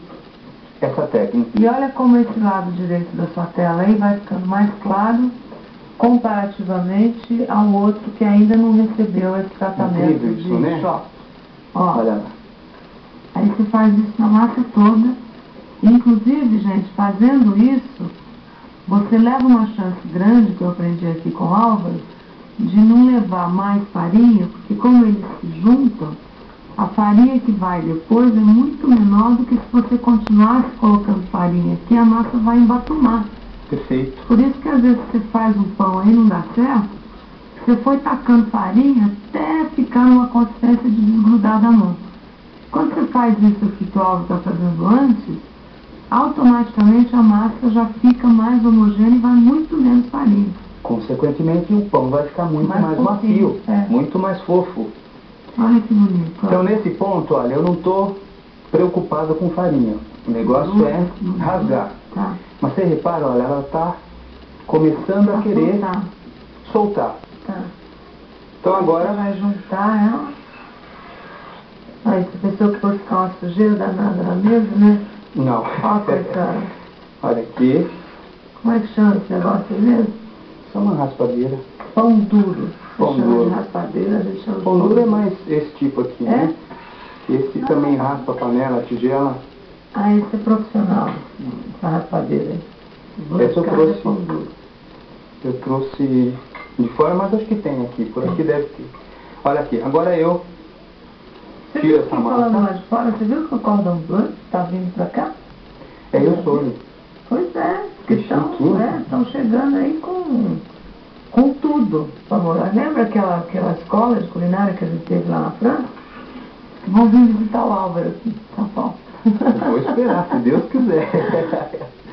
[SPEAKER 1] essa técnica.
[SPEAKER 2] E olha como esse lado direito da sua tela aí vai ficando mais claro comparativamente ao outro que ainda não recebeu esse tratamento
[SPEAKER 1] Incrível
[SPEAKER 2] de
[SPEAKER 1] isso, né?
[SPEAKER 2] choque. Ó,
[SPEAKER 1] Olha lá.
[SPEAKER 2] aí você faz isso na massa toda. Inclusive, gente, fazendo isso, você leva uma chance grande, que eu aprendi aqui com o Álvaro, de não levar mais farinha, porque como eles se juntam, a farinha que vai depois é muito menor do que se você continuasse colocando farinha aqui, a massa vai embatumar.
[SPEAKER 1] Perfeito.
[SPEAKER 2] Por isso que às vezes você faz um pão aí e não dá certo, você foi tacando farinha até ficar numa consistência de desgrudar da mão. Quando você faz isso que o Álvaro está fazendo antes, automaticamente a massa já fica mais homogênea e vai muito menos farinha.
[SPEAKER 1] Consequentemente, o pão vai ficar muito
[SPEAKER 2] Mais
[SPEAKER 1] mais, macio,
[SPEAKER 2] é.
[SPEAKER 1] muito mais fofo.
[SPEAKER 2] Olha que bonito.
[SPEAKER 1] Então, nesse ponto, olha, eu não estou preocupado com farinha. O negócio é rasgar.
[SPEAKER 2] Tá.
[SPEAKER 1] Mas você repara, olha, ela está começando a
[SPEAKER 2] Pra
[SPEAKER 1] querer
[SPEAKER 2] soltar.
[SPEAKER 1] soltar.
[SPEAKER 2] Tá.
[SPEAKER 1] Então
[SPEAKER 2] Agora
[SPEAKER 1] agora,
[SPEAKER 2] vai juntar ela. Aí, você pensou que fosse ficar uma sujeira danada na mesa, né?
[SPEAKER 1] não.
[SPEAKER 2] Ó, coitada.
[SPEAKER 1] olha aqui,
[SPEAKER 2] Como é que chama esse negócio aí mesmo?
[SPEAKER 1] só uma raspadeira.
[SPEAKER 2] Pão duro.
[SPEAKER 1] Pão duro.
[SPEAKER 2] de raspadeira, a gente chama de
[SPEAKER 1] Pão duro é mais esse tipo aqui,
[SPEAKER 2] É?
[SPEAKER 1] né? Esse também raspa a panela, a tigela.
[SPEAKER 2] Ah, esse é profissional. Aí. Vou
[SPEAKER 1] Essa eu trouxe. Eu trouxe de fora, mas acho que tem aqui. Por aqui deve ter. Olha aqui, agora eu
[SPEAKER 2] Você
[SPEAKER 1] tiro essa
[SPEAKER 2] falando
[SPEAKER 1] massa.
[SPEAKER 2] lá de fora, você viu que o cordão branco está vindo pra cá?
[SPEAKER 1] É eu sou.
[SPEAKER 2] Pois é, que estão né, estão chegando aí com, com tudo para morar. Lembra aquela, aquela escola de culinária que a gente teve lá na França? Vão vir visitar o Álvaro aqui São Paulo.
[SPEAKER 1] Vou esperar, se Deus quiser.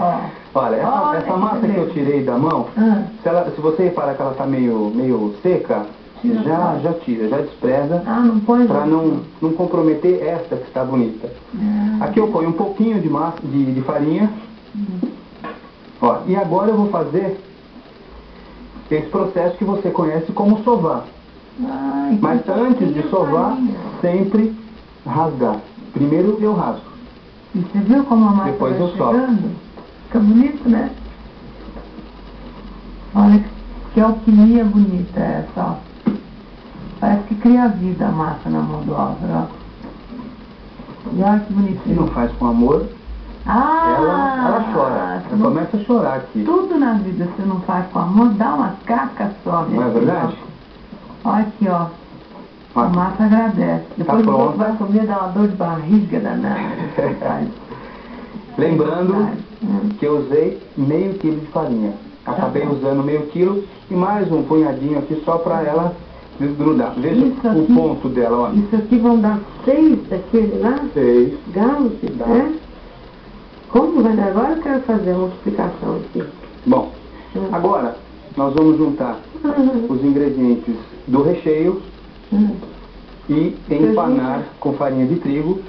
[SPEAKER 2] Ó.
[SPEAKER 1] Olha, essa,
[SPEAKER 2] Olha
[SPEAKER 1] essa
[SPEAKER 2] que
[SPEAKER 1] massa que eu
[SPEAKER 2] beleza.
[SPEAKER 1] tirei da mão,
[SPEAKER 2] Ah,
[SPEAKER 1] se, ela- se você reparar que ela está meio, meio seca,
[SPEAKER 2] Tira
[SPEAKER 1] já, já tira, já despreza,
[SPEAKER 2] ah, não põe
[SPEAKER 1] para não, não comprometer esta que está bonita.
[SPEAKER 2] Ah,
[SPEAKER 1] Aqui eu ponho um pouquinho de, massa, de, de farinha. Ó, e agora eu vou fazer esse processo que você conhece como sovar.
[SPEAKER 2] ai,
[SPEAKER 1] Mas
[SPEAKER 2] que
[SPEAKER 1] antes de sovar,
[SPEAKER 2] farinha.
[SPEAKER 1] sempre rasgar. Primeiro eu rasgo.
[SPEAKER 2] E você viu como a massa
[SPEAKER 1] Depois
[SPEAKER 2] vai chegando? Fica bonito, né? Olha que, que alquimia bonita essa, ó. Parece que cria vida a massa na mão do Álvaro, ó. E olha que
[SPEAKER 1] Se
[SPEAKER 2] bonitinho.
[SPEAKER 1] não faz com amor,
[SPEAKER 2] Ah!
[SPEAKER 1] ela, ela chora.
[SPEAKER 2] se
[SPEAKER 1] Ela começa a chorar aqui.
[SPEAKER 2] Tudo na vida se não faz com amor, dá uma caca só,
[SPEAKER 1] Não é verdade?
[SPEAKER 2] Olha aqui, ó. A massa agradece. Depois o
[SPEAKER 1] pronta.
[SPEAKER 2] outro vai comer, dá uma dor de barriga danada.
[SPEAKER 1] Lembrando
[SPEAKER 2] Hum.
[SPEAKER 1] que eu usei meio quilo de farinha. Acabei
[SPEAKER 2] Tá
[SPEAKER 1] usando meio quilo e mais um punhadinho aqui só para ela desgrudar. Veja
[SPEAKER 2] Isso
[SPEAKER 1] o
[SPEAKER 2] aqui-
[SPEAKER 1] ponto dela, ó.
[SPEAKER 2] Isso aqui vão dar seis daquele lá?
[SPEAKER 1] Seis.
[SPEAKER 2] Galos,
[SPEAKER 1] Dá.
[SPEAKER 2] né? Como vai dar? Agora eu quero fazer a multiplicação aqui.
[SPEAKER 1] Bom,
[SPEAKER 2] Hum.
[SPEAKER 1] agora nós vamos juntar os ingredientes do recheio
[SPEAKER 2] Hum.
[SPEAKER 1] e empanar com farinha de trigo.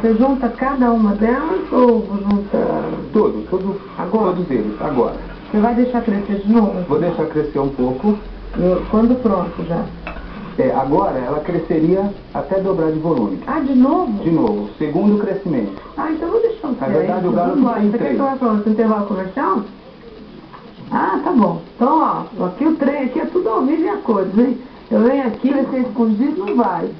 [SPEAKER 2] Você junta cada uma delas ou junta...
[SPEAKER 1] Tudo, tudo,
[SPEAKER 2] Agora?
[SPEAKER 1] todos eles, agora.
[SPEAKER 2] Você vai deixar crescer de novo?
[SPEAKER 1] Vou deixar crescer um pouco.
[SPEAKER 2] Quando pronto já.
[SPEAKER 1] É, agora ela cresceria até dobrar de volume.
[SPEAKER 2] Ah, de novo?
[SPEAKER 1] De novo, segundo crescimento.
[SPEAKER 2] Ah, então vou deixar o
[SPEAKER 1] Na verdade, o galo tem
[SPEAKER 2] Você quer
[SPEAKER 1] três.
[SPEAKER 2] que eu vá para outro intervalo comercial? Ah, tá bom. Então, ó, aqui o trem, aqui é tudo ao vivo e a cores, hein? Eu venho aqui, crescer escondido não vai.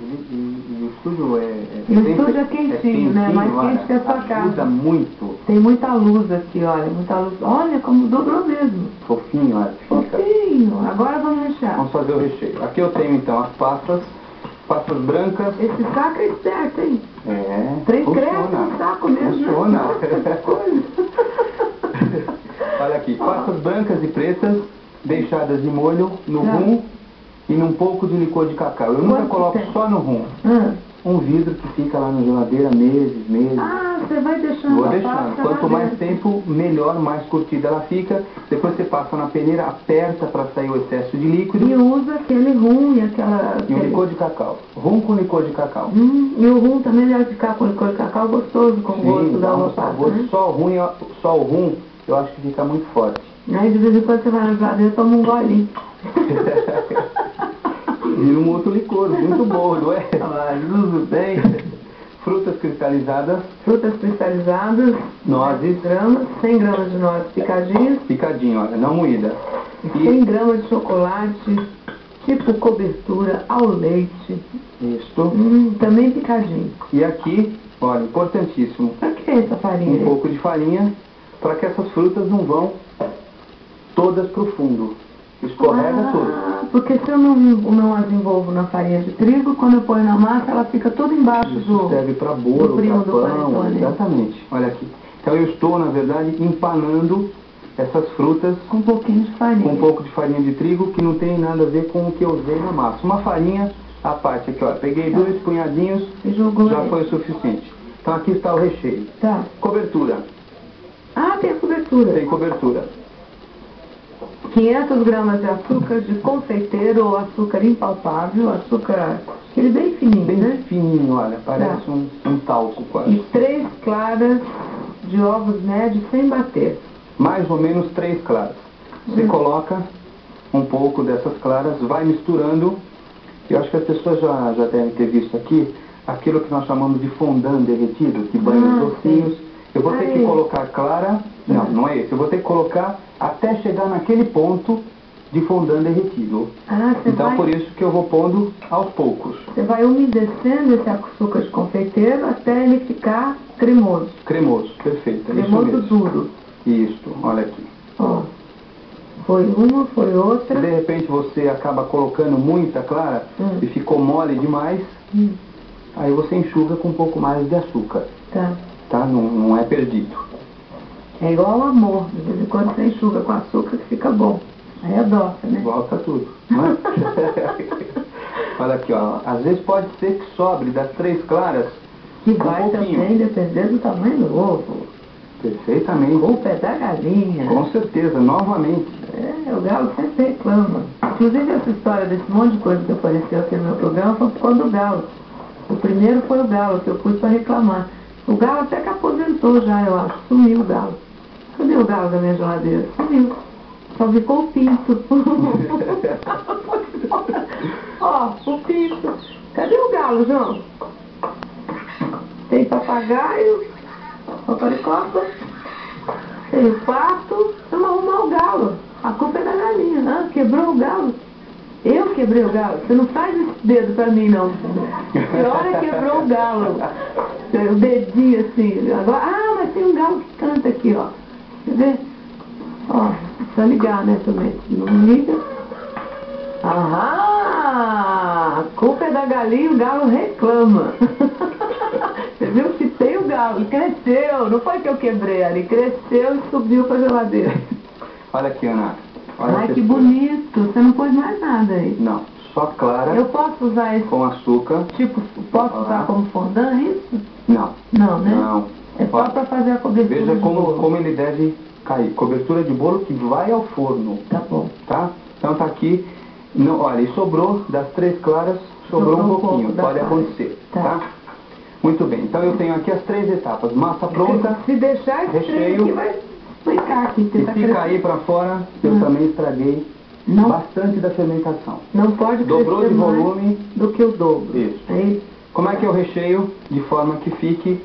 [SPEAKER 1] E, e- e o estúdio é, é
[SPEAKER 2] o
[SPEAKER 1] sempre-
[SPEAKER 2] estúdio é quentinho, né? Mais quente que a sua casa.
[SPEAKER 1] Ajuda muito.
[SPEAKER 2] Tem muita luz aqui, olha, muita luz. Olha como dobrou mesmo.
[SPEAKER 1] Fofinho, olha. Fica.
[SPEAKER 2] Fofinho. Agora vamos rechear.
[SPEAKER 1] Vamos fazer o recheio. Aqui eu tenho então as passas, passas brancas.
[SPEAKER 2] Esse saco é esperto, hein?
[SPEAKER 1] É,
[SPEAKER 2] Três cremes no saco mesmo. né?
[SPEAKER 1] Funciona.
[SPEAKER 2] Nossa.
[SPEAKER 1] Olha aqui, passas brancas e pretas deixadas de molho no rum e num pouco de licor de cacau. Eu nunca
[SPEAKER 2] Quanto
[SPEAKER 1] coloco
[SPEAKER 2] tempo?
[SPEAKER 1] só no rum.
[SPEAKER 2] Ah.
[SPEAKER 1] Um vidro que fica lá na geladeira meses, meses.
[SPEAKER 2] Ah, você vai deixando
[SPEAKER 1] Vou
[SPEAKER 2] a
[SPEAKER 1] deixando.
[SPEAKER 2] pasta
[SPEAKER 1] Quanto
[SPEAKER 2] lá
[SPEAKER 1] mais
[SPEAKER 2] dentro.
[SPEAKER 1] tempo, melhor, mais curtida ela fica. Depois você passa na peneira, aperta para sair o excesso de líquido
[SPEAKER 2] E usa aquele rum e aquela...
[SPEAKER 1] e um
[SPEAKER 2] aquele-
[SPEAKER 1] licor de cacau. Rum com licor de cacau.
[SPEAKER 2] Hum, e o rum também deve ficar com licor de cacau gostoso, com o gosto
[SPEAKER 1] Sim,
[SPEAKER 2] da
[SPEAKER 1] dá um
[SPEAKER 2] uva passa,
[SPEAKER 1] sabor.
[SPEAKER 2] né?
[SPEAKER 1] Só o, rum, só o rum eu acho que fica muito forte.
[SPEAKER 2] Aí de vez em quando você vai na geladeira e toma um golinho.
[SPEAKER 1] Vira um outro licor, muito bom, não é? Tudo bem. Frutas cristalizadas,
[SPEAKER 2] Frutas cristalizadas,
[SPEAKER 1] nozes,
[SPEAKER 2] gramas, 100 gramas de nozes picadinhas,
[SPEAKER 1] picadinho, olha, não moída.
[SPEAKER 2] e
[SPEAKER 1] E
[SPEAKER 2] 100 gramas de chocolate, tipo cobertura ao leite,
[SPEAKER 1] isto.
[SPEAKER 2] hum, também picadinho.
[SPEAKER 1] E aqui, olha, importantíssimo,
[SPEAKER 2] Pra que essa farinha?
[SPEAKER 1] um pouco de farinha para que essas frutas não vão todas pro fundo. Escorrega tudo.
[SPEAKER 2] ah, porque se eu não, não as envolvo na farinha de trigo, quando eu ponho na massa, ela fica toda embaixo
[SPEAKER 1] Isso
[SPEAKER 2] do...
[SPEAKER 1] serve para bolo, para pão,
[SPEAKER 2] panetone.
[SPEAKER 1] exatamente. Olha aqui. Então eu estou, na verdade, empanando essas frutas
[SPEAKER 2] Com um pouquinho de farinha.
[SPEAKER 1] com um pouco de farinha de trigo que não tem nada a ver com o que eu usei na massa. Uma farinha à parte aqui, ó. Peguei dois punhadinhos,
[SPEAKER 2] E
[SPEAKER 1] já
[SPEAKER 2] aí.
[SPEAKER 1] foi o suficiente. Então aqui está o recheio.
[SPEAKER 2] Tá.
[SPEAKER 1] Cobertura.
[SPEAKER 2] Ah, tem cobertura.
[SPEAKER 1] Tem cobertura.
[SPEAKER 2] 500 gramas de açúcar de confeiteiro ou açúcar impalpável, açúcar aquele bem fininho,
[SPEAKER 1] Bem
[SPEAKER 2] né?
[SPEAKER 1] fininho, olha. Parece
[SPEAKER 2] Tá.
[SPEAKER 1] um, um talco
[SPEAKER 2] E
[SPEAKER 1] quase.
[SPEAKER 2] três claras de ovos médios sem bater.
[SPEAKER 1] Mais ou menos três claras. Você
[SPEAKER 2] Hum.
[SPEAKER 1] coloca um pouco dessas claras, vai misturando. Eu acho que as pessoas já, já devem ter visto aqui aquilo que nós chamamos de fondant derretido, que banha
[SPEAKER 2] Ah,
[SPEAKER 1] os docinhos. Eu vou ter que colocar clara, não, não é esse. Eu vou ter que colocar até chegar naquele ponto de fondant derretido.
[SPEAKER 2] Ah,
[SPEAKER 1] Então
[SPEAKER 2] vai,
[SPEAKER 1] por isso que eu vou pondo aos poucos.
[SPEAKER 2] você vai umedecendo esse açúcar de confeiteiro até ele ficar cremoso.
[SPEAKER 1] Cremoso, perfeito. É isso
[SPEAKER 2] Cremoso
[SPEAKER 1] mesmo.
[SPEAKER 2] duro.
[SPEAKER 1] Isso, olha aqui.
[SPEAKER 2] Ó. Foi uma, foi outra.
[SPEAKER 1] de repente você acaba colocando muita clara
[SPEAKER 2] Hum.
[SPEAKER 1] e ficou mole demais,
[SPEAKER 2] Hum,
[SPEAKER 1] aí você enxuga com um pouco mais de açúcar,
[SPEAKER 2] tá.
[SPEAKER 1] tá? Não, não é perdido.
[SPEAKER 2] É igual ao amor. De vez em quando você enxuga com açúcar que fica bom. Aí adoça, né?
[SPEAKER 1] Volta tudo? Olha aqui, ó. Às vezes pode ser que sobre das três claras
[SPEAKER 2] Que
[SPEAKER 1] um
[SPEAKER 2] vai
[SPEAKER 1] pouquinho.
[SPEAKER 2] também depender do tamanho do ovo.
[SPEAKER 1] Perfeitamente.
[SPEAKER 2] O pé da galinha.
[SPEAKER 1] Com certeza, novamente.
[SPEAKER 2] É, o galo sempre reclama. Inclusive essa história desse monte de coisa que apareceu aqui no meu programa foi por causa do galo. O primeiro foi o galo que eu pus para reclamar. O galo até que aposentou já, eu acho. Sumiu o galo. Cadê o galo da minha geladeira? Sumiu. Só ficou o pinto. Ó, o pinto. Cadê o galo, João? Tem papagaio, paparicoca, tem o pato. Vamos arrumar o galo. A culpa é da galinha, né? Quebrou o galo. quebrei o galo. Você não faz esse dedo pra mim, não. Pior é quebrou o galo. O dedinho assim. Agora, ah, mas tem um galo que canta aqui, ó. Quer ver? Ó, precisa ligar, né, também. Não liga. Aham! A culpa é da galinha o galo reclama. Você viu que tem o galo, cresceu. Não foi que eu quebrei ali, cresceu e subiu pra geladeira.
[SPEAKER 1] Olha aqui, Ana. Olha
[SPEAKER 2] Ai, que
[SPEAKER 1] textura.
[SPEAKER 2] bonito. Você não pôs mais nada aí.
[SPEAKER 1] Não, só clara
[SPEAKER 2] Eu posso usar esse
[SPEAKER 1] com açúcar.
[SPEAKER 2] tipo, posso usar como fondant isso?
[SPEAKER 1] Não,
[SPEAKER 2] Não, né?
[SPEAKER 1] não.
[SPEAKER 2] É só pra fazer a cobertura
[SPEAKER 1] Veja como,
[SPEAKER 2] bolo.
[SPEAKER 1] como ele deve cair. Cobertura de bolo que vai ao forno,
[SPEAKER 2] Tá bom.
[SPEAKER 1] tá? Então tá aqui. Não, olha, e sobrou das três claras, sobrou,
[SPEAKER 2] Sobrou um
[SPEAKER 1] um pouquinho.
[SPEAKER 2] pouco da
[SPEAKER 1] Pode acontecer,
[SPEAKER 2] Tá.
[SPEAKER 1] tá. Muito bem. Então eu tenho aqui as três etapas. Massa pronta.
[SPEAKER 2] Se deixar trem
[SPEAKER 1] recheio.
[SPEAKER 2] aqui vai ficar aqui.
[SPEAKER 1] Se
[SPEAKER 2] crescer.
[SPEAKER 1] cair para fora, eu
[SPEAKER 2] Hum.
[SPEAKER 1] também estraguei
[SPEAKER 2] Não,
[SPEAKER 1] bastante da fermentação.
[SPEAKER 2] não pode
[SPEAKER 1] Dobrou de volume.
[SPEAKER 2] do que o dobro.
[SPEAKER 1] Isso.
[SPEAKER 2] É isso?
[SPEAKER 1] Como é que eu recheio? De forma que fique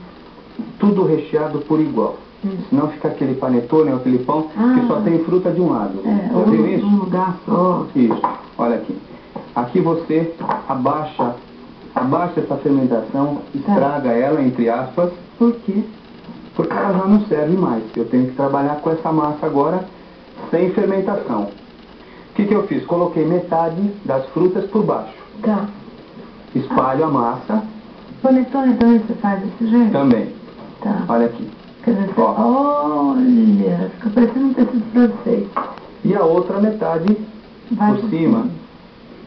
[SPEAKER 1] tudo recheado por igual.
[SPEAKER 2] Hum.
[SPEAKER 1] Senão fica aquele panetone ou aquele pão
[SPEAKER 2] Ah.
[SPEAKER 1] que só tem fruta de um lado.
[SPEAKER 2] É,
[SPEAKER 1] viu
[SPEAKER 2] um,
[SPEAKER 1] isso?
[SPEAKER 2] um lugar só.
[SPEAKER 1] Isso. Olha aqui. Aqui você abaixa, abaixa essa fermentação, estraga ela, entre aspas,
[SPEAKER 2] Por quê?
[SPEAKER 1] porque ela já não serve mais. Eu tenho que trabalhar com essa massa agora sem fermentação. O que, que eu fiz? Coloquei metade das frutas por baixo.
[SPEAKER 2] Tá.
[SPEAKER 1] Espalho a massa
[SPEAKER 2] Panetone também você faz desse jeito?
[SPEAKER 1] também.
[SPEAKER 2] Tá.
[SPEAKER 1] Olha aqui. Ó.
[SPEAKER 2] olha, fica parecendo um tecido francês.
[SPEAKER 1] E a outra metade
[SPEAKER 2] Vai
[SPEAKER 1] por cima.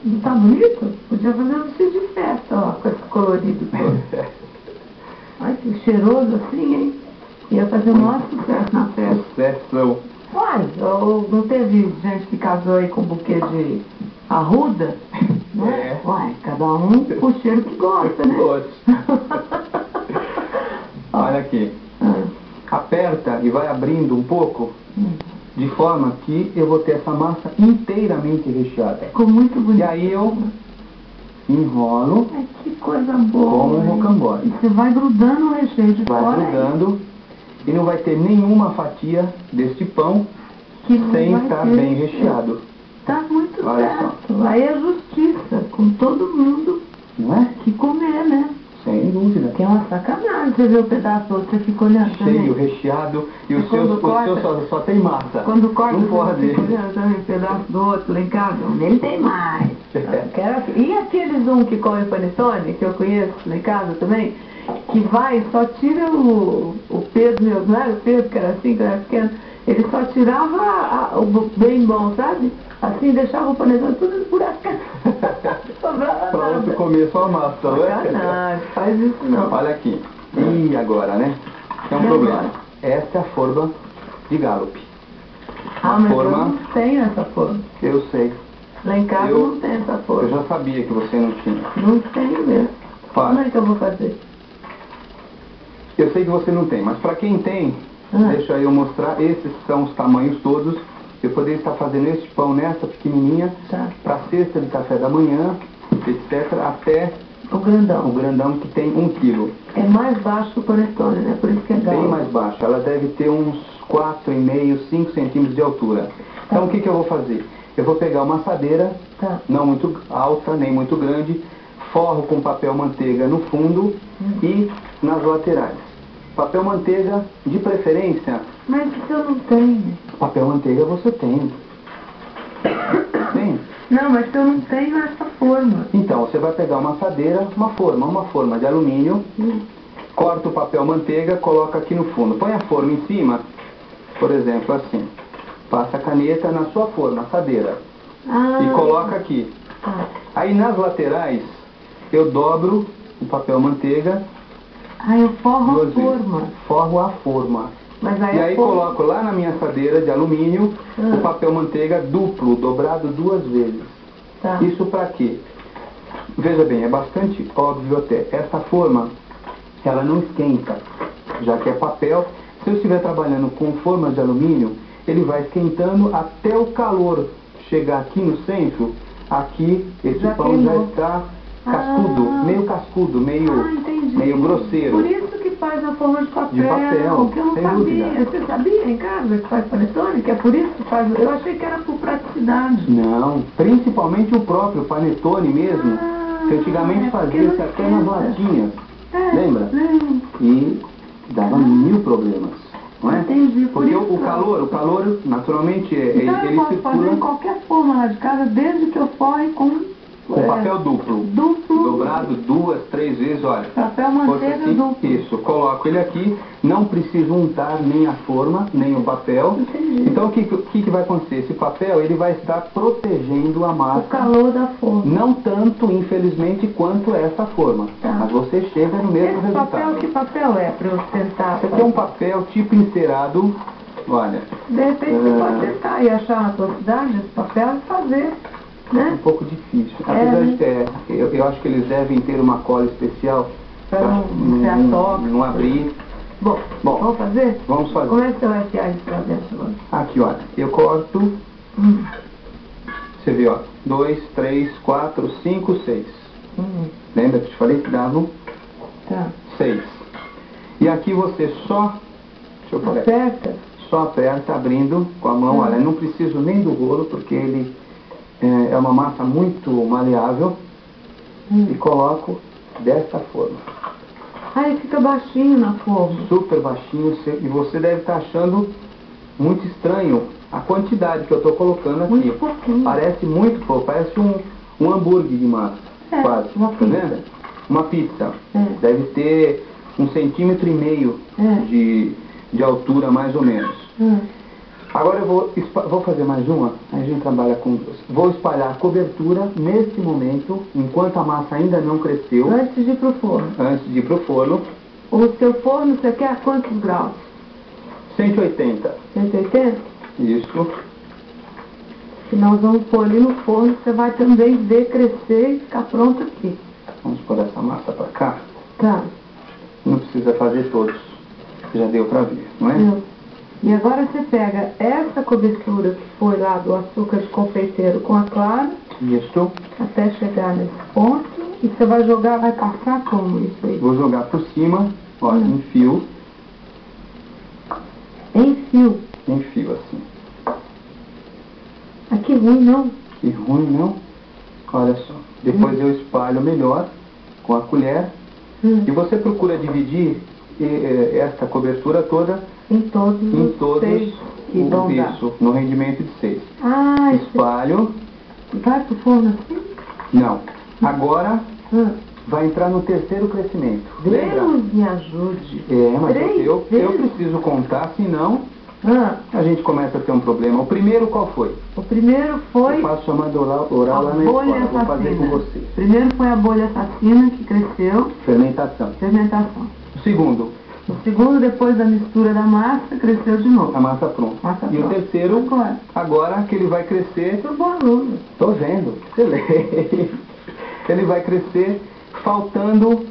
[SPEAKER 2] Não tá bonito? Podia fazer um vestido de festa, ó, com esse colorido todo. Ai, que cheiroso assim, hein? Ia fazer o maior sucesso na festa.
[SPEAKER 1] Sucessão.
[SPEAKER 2] Uai, ou não teve gente que casou aí com buquê de arruda? Né?
[SPEAKER 1] É.
[SPEAKER 2] Uai, cada um com o cheiro que gosta, né?
[SPEAKER 1] Olha aqui. Aperta e vai abrindo um pouco, de forma que eu vou ter essa massa inteiramente recheada.
[SPEAKER 2] Ficou muito bonito.
[SPEAKER 1] E aí eu enrolo,
[SPEAKER 2] Ai, que coisa boa.
[SPEAKER 1] Como um rocambole.
[SPEAKER 2] E você vai grudando o recheio de
[SPEAKER 1] vai
[SPEAKER 2] fora. aí,
[SPEAKER 1] grudando e não vai ter nenhuma fatia deste pão
[SPEAKER 2] que
[SPEAKER 1] sem
[SPEAKER 2] vai
[SPEAKER 1] estar bem recheado.
[SPEAKER 2] Tá muito
[SPEAKER 1] Olha
[SPEAKER 2] certo. Aí é justiça com todo mundo
[SPEAKER 1] Não é?
[SPEAKER 2] que comer, né?
[SPEAKER 1] Sem dúvida.
[SPEAKER 2] Que é uma sacanagem. Você vê o pedaço do outro, você fica olhando
[SPEAKER 1] Cheio,
[SPEAKER 2] também.
[SPEAKER 1] recheado e
[SPEAKER 2] E
[SPEAKER 1] o seu,
[SPEAKER 2] quando
[SPEAKER 1] o
[SPEAKER 2] corta-
[SPEAKER 1] seu só, só tem massa.
[SPEAKER 2] Quando corta,
[SPEAKER 1] não
[SPEAKER 2] você
[SPEAKER 1] pode.
[SPEAKER 2] fica olhando também um pedaço do outro lá em casa. Ele tem mais.
[SPEAKER 1] É.
[SPEAKER 2] Quero. E aqueles um que come panetone, que eu conheço lá em casa também, que vai só tira o, o Pedro, meu, não era o Pedro, que era assim, que era pequeno, ele só tirava a- o bem bom, sabe? Assim, deixava o panetone tudo esburacado.
[SPEAKER 1] Outro
[SPEAKER 2] nada.
[SPEAKER 1] comer só a massa, não é?
[SPEAKER 2] Sacanagem, faz isso não.
[SPEAKER 1] Olha aqui. E agora, né? Tem um
[SPEAKER 2] E
[SPEAKER 1] problema.
[SPEAKER 2] agora?
[SPEAKER 1] Essa é a forma de Gallup.
[SPEAKER 2] Ah, mas eu
[SPEAKER 1] forma-
[SPEAKER 2] não tenho essa forma.
[SPEAKER 1] Eu sei.
[SPEAKER 2] Lá em casa
[SPEAKER 1] Eu-
[SPEAKER 2] não tem essa
[SPEAKER 1] Eu
[SPEAKER 2] forma.
[SPEAKER 1] já sabia que você não tinha.
[SPEAKER 2] Não tenho mesmo.
[SPEAKER 1] Fala.
[SPEAKER 2] Como é que eu vou fazer?
[SPEAKER 1] Eu sei que você não tem, mas para quem tem,
[SPEAKER 2] Ah.
[SPEAKER 1] deixa eu mostrar. Esses são os tamanhos todos. Eu poderia estar fazendo este pão nessa pequenininha
[SPEAKER 2] Tá.
[SPEAKER 1] para cesta de café da manhã, etc. Até
[SPEAKER 2] O
[SPEAKER 1] o
[SPEAKER 2] grandão.
[SPEAKER 1] grandão que tem um quilo.
[SPEAKER 2] É mais baixo que o panetone, né? Por isso que é
[SPEAKER 1] Bem
[SPEAKER 2] galo.
[SPEAKER 1] mais baixa. Ela deve ter uns 4,5, 5 centímetros de altura. Então o que, que eu vou fazer? Eu vou pegar uma assadeira,
[SPEAKER 2] Tá.
[SPEAKER 1] não muito alta, nem muito grande, forro com papel manteiga no fundo
[SPEAKER 2] Hum.
[SPEAKER 1] e nas laterais. Papel manteiga, de preferência,
[SPEAKER 2] Mas isso eu não tenho.
[SPEAKER 1] Papel manteiga você tem. Tem?
[SPEAKER 2] Não, mas eu não tenho essa forma.
[SPEAKER 1] Então, você vai pegar uma assadeira, uma forma, uma forma de alumínio,
[SPEAKER 2] Hum.
[SPEAKER 1] corta o papel manteiga, coloca aqui no fundo. Põe a forma em cima, por exemplo, assim. Passa a caneta na sua forma, assadeira,
[SPEAKER 2] Ah,
[SPEAKER 1] e coloca aqui.
[SPEAKER 2] Tá.
[SPEAKER 1] Aí nas laterais, eu dobro o papel manteiga
[SPEAKER 2] Ah, eu forro a forma.
[SPEAKER 1] Forro a forma. E
[SPEAKER 2] a
[SPEAKER 1] aí coloco lá na minha assadeira de alumínio
[SPEAKER 2] Ah.
[SPEAKER 1] o papel manteiga duplo, dobrado duas vezes.
[SPEAKER 2] Tá.
[SPEAKER 1] Isso para quê? Veja bem, é bastante óbvio até. Essa forma, ela não esquenta, já que é papel. Se eu estiver trabalhando com formas de alumínio, ele vai esquentando até o calor chegar aqui no centro. Aqui, esse
[SPEAKER 2] Já
[SPEAKER 1] pão já
[SPEAKER 2] queimou.
[SPEAKER 1] está cascudo,
[SPEAKER 2] Ah.
[SPEAKER 1] meio cascudo, meio,
[SPEAKER 2] Ah,
[SPEAKER 1] meio grosseiro.
[SPEAKER 2] Faz na forma de papel.
[SPEAKER 1] De papel,
[SPEAKER 2] que eu não sabia.
[SPEAKER 1] dúvida.
[SPEAKER 2] Você sabia em casa que faz panetone? Que é por isso que faz. Eu achei que era por praticidade.
[SPEAKER 1] Não, principalmente o próprio panetone mesmo,
[SPEAKER 2] Ah,
[SPEAKER 1] que antigamente
[SPEAKER 2] é porque
[SPEAKER 1] fazia
[SPEAKER 2] não
[SPEAKER 1] isso até nas latinhas
[SPEAKER 2] É,
[SPEAKER 1] Lembra?
[SPEAKER 2] lembro.
[SPEAKER 1] e dava mil problemas, não é?
[SPEAKER 2] Entendi, por
[SPEAKER 1] Porque
[SPEAKER 2] isso
[SPEAKER 1] o, calor, o calor naturalmente é- ele,
[SPEAKER 2] Então eu
[SPEAKER 1] ele
[SPEAKER 2] posso fazer em qualquer forma lá de casa, desde que eu forre com,
[SPEAKER 1] com
[SPEAKER 2] é,
[SPEAKER 1] papel duplo,
[SPEAKER 2] duplo,
[SPEAKER 1] dobrado duas, três vezes, olha.
[SPEAKER 2] papel manteiga
[SPEAKER 1] assim,
[SPEAKER 2] duplo.
[SPEAKER 1] Isso, coloco ele aqui, não preciso untar nem a forma, nem o papel.
[SPEAKER 2] Entendi.
[SPEAKER 1] Então o que, o que, que vai acontecer? Esse papel ele vai estar protegendo a
[SPEAKER 2] O
[SPEAKER 1] massa.
[SPEAKER 2] calor da forma.
[SPEAKER 1] Não tanto, infelizmente, quanto essa forma.
[SPEAKER 2] Tá.
[SPEAKER 1] Mas você chega no mesmo
[SPEAKER 2] Esse
[SPEAKER 1] resultado.
[SPEAKER 2] papel, que papel é para eu tentar?
[SPEAKER 1] Esse aqui é um papel tipo encerado. Olha,
[SPEAKER 2] De repente você
[SPEAKER 1] É.
[SPEAKER 2] pode tentar e achar na sua cidade esse papel e fazer,
[SPEAKER 1] é um
[SPEAKER 2] né?
[SPEAKER 1] pouco difícil.
[SPEAKER 2] É,
[SPEAKER 1] Apesar
[SPEAKER 2] né?
[SPEAKER 1] de ter, eu, eu acho que eles devem ter uma cola especial
[SPEAKER 2] Pra
[SPEAKER 1] pra
[SPEAKER 2] não- não
[SPEAKER 1] abrir.
[SPEAKER 2] Bom,
[SPEAKER 1] Bom.
[SPEAKER 2] vamos fazer?
[SPEAKER 1] Vamos fazer.
[SPEAKER 2] Como é que você vai enfiar isso pra dentro agora?
[SPEAKER 1] Aqui, olha, eu corto,
[SPEAKER 2] Hum,
[SPEAKER 1] você vê, ó, dois, três, quatro, cinco, seis.
[SPEAKER 2] hum,
[SPEAKER 1] Lembra que eu te falei que davam
[SPEAKER 2] tá.
[SPEAKER 1] seis. E aqui você só, deixa eu
[SPEAKER 2] Aperta?
[SPEAKER 1] só aperta abrindo com a mão,
[SPEAKER 2] Hum.
[SPEAKER 1] olha, não preciso nem do rolo porque ele é, é uma massa muito maleável e
[SPEAKER 2] Hum.
[SPEAKER 1] coloco desta forma,
[SPEAKER 2] Aí fica baixinho na forma.
[SPEAKER 1] super baixinho e você deve estar achando muito estranho a quantidade que eu estou colocando aqui.
[SPEAKER 2] Muito pouquinho.
[SPEAKER 1] Parece muito pouco, parece um, um hambúrguer de massa,
[SPEAKER 2] É,
[SPEAKER 1] quase,
[SPEAKER 2] uma
[SPEAKER 1] tá
[SPEAKER 2] pizza.
[SPEAKER 1] vendo? Uma pizza.
[SPEAKER 2] É.
[SPEAKER 1] Deve ter um centímetro e meio
[SPEAKER 2] É.
[SPEAKER 1] de, de altura mais ou menos.
[SPEAKER 2] Hum.
[SPEAKER 1] Agora eu vou, vou fazer mais uma, a gente trabalha com duas. Vou espalhar a cobertura nesse momento, enquanto a massa ainda não cresceu,
[SPEAKER 2] Antes de ir pro forno.
[SPEAKER 1] antes de ir pro forno,
[SPEAKER 2] O seu forno você quer a quantos graus?
[SPEAKER 1] 180.
[SPEAKER 2] 180?
[SPEAKER 1] Isso.
[SPEAKER 2] Que nós vamos pôr ali no forno, você vai também ver crescer e ficar pronto aqui.
[SPEAKER 1] Vamos pôr essa massa para cá.
[SPEAKER 2] Tá.
[SPEAKER 1] Não precisa fazer todos. Já deu para ver, não é?
[SPEAKER 2] Viu? E agora você pega essa cobertura que foi lá do açúcar de confeiteiro com a clara,
[SPEAKER 1] Isso.
[SPEAKER 2] até chegar nesse ponto, e você vai jogar, vai passar como isso aí?
[SPEAKER 1] Vou jogar por cima, ó,
[SPEAKER 2] Hum.
[SPEAKER 1] enfio,
[SPEAKER 2] Em fio.
[SPEAKER 1] enfio assim.
[SPEAKER 2] Aqui ruim não.
[SPEAKER 1] Que ruim, não? Olha só. Depois eu espalho melhor com a colher
[SPEAKER 2] Hum.
[SPEAKER 1] e você procura dividir eh, eh, esta cobertura toda
[SPEAKER 2] Em todos
[SPEAKER 1] em
[SPEAKER 2] os
[SPEAKER 1] todos
[SPEAKER 2] seis que
[SPEAKER 1] o-
[SPEAKER 2] vão dar.
[SPEAKER 1] isso, no rendimento de seis.
[SPEAKER 2] Ah,
[SPEAKER 1] Espalho.
[SPEAKER 2] vai pro forno assim?
[SPEAKER 1] Não. Agora
[SPEAKER 2] Ah.
[SPEAKER 1] vai entrar no terceiro crescimento. Lembra?
[SPEAKER 2] Deus me ajude.
[SPEAKER 1] É, mas eu,
[SPEAKER 2] Três
[SPEAKER 1] eu, eu
[SPEAKER 2] vezes?
[SPEAKER 1] preciso contar, senão
[SPEAKER 2] Ah,
[SPEAKER 1] a gente começa a ter um problema. O primeiro qual foi?
[SPEAKER 2] o primeiro foi
[SPEAKER 1] Eu faço chamada oral, oral lá na
[SPEAKER 2] bolha
[SPEAKER 1] escola, vou fazer com
[SPEAKER 2] assassina.
[SPEAKER 1] você.
[SPEAKER 2] Primeiro foi a bolha assassina que cresceu,
[SPEAKER 1] Fermentação.
[SPEAKER 2] fermentação.
[SPEAKER 1] O segundo,
[SPEAKER 2] O segundo, depois da mistura da massa, cresceu de novo.
[SPEAKER 1] a massa pronta.
[SPEAKER 2] Massa
[SPEAKER 1] e o
[SPEAKER 2] pronta.
[SPEAKER 1] terceiro,
[SPEAKER 2] Agora,
[SPEAKER 1] agora que ele vai crescer,
[SPEAKER 2] sou bom aluno.
[SPEAKER 1] tô vendo, excelente. Ele vai crescer faltando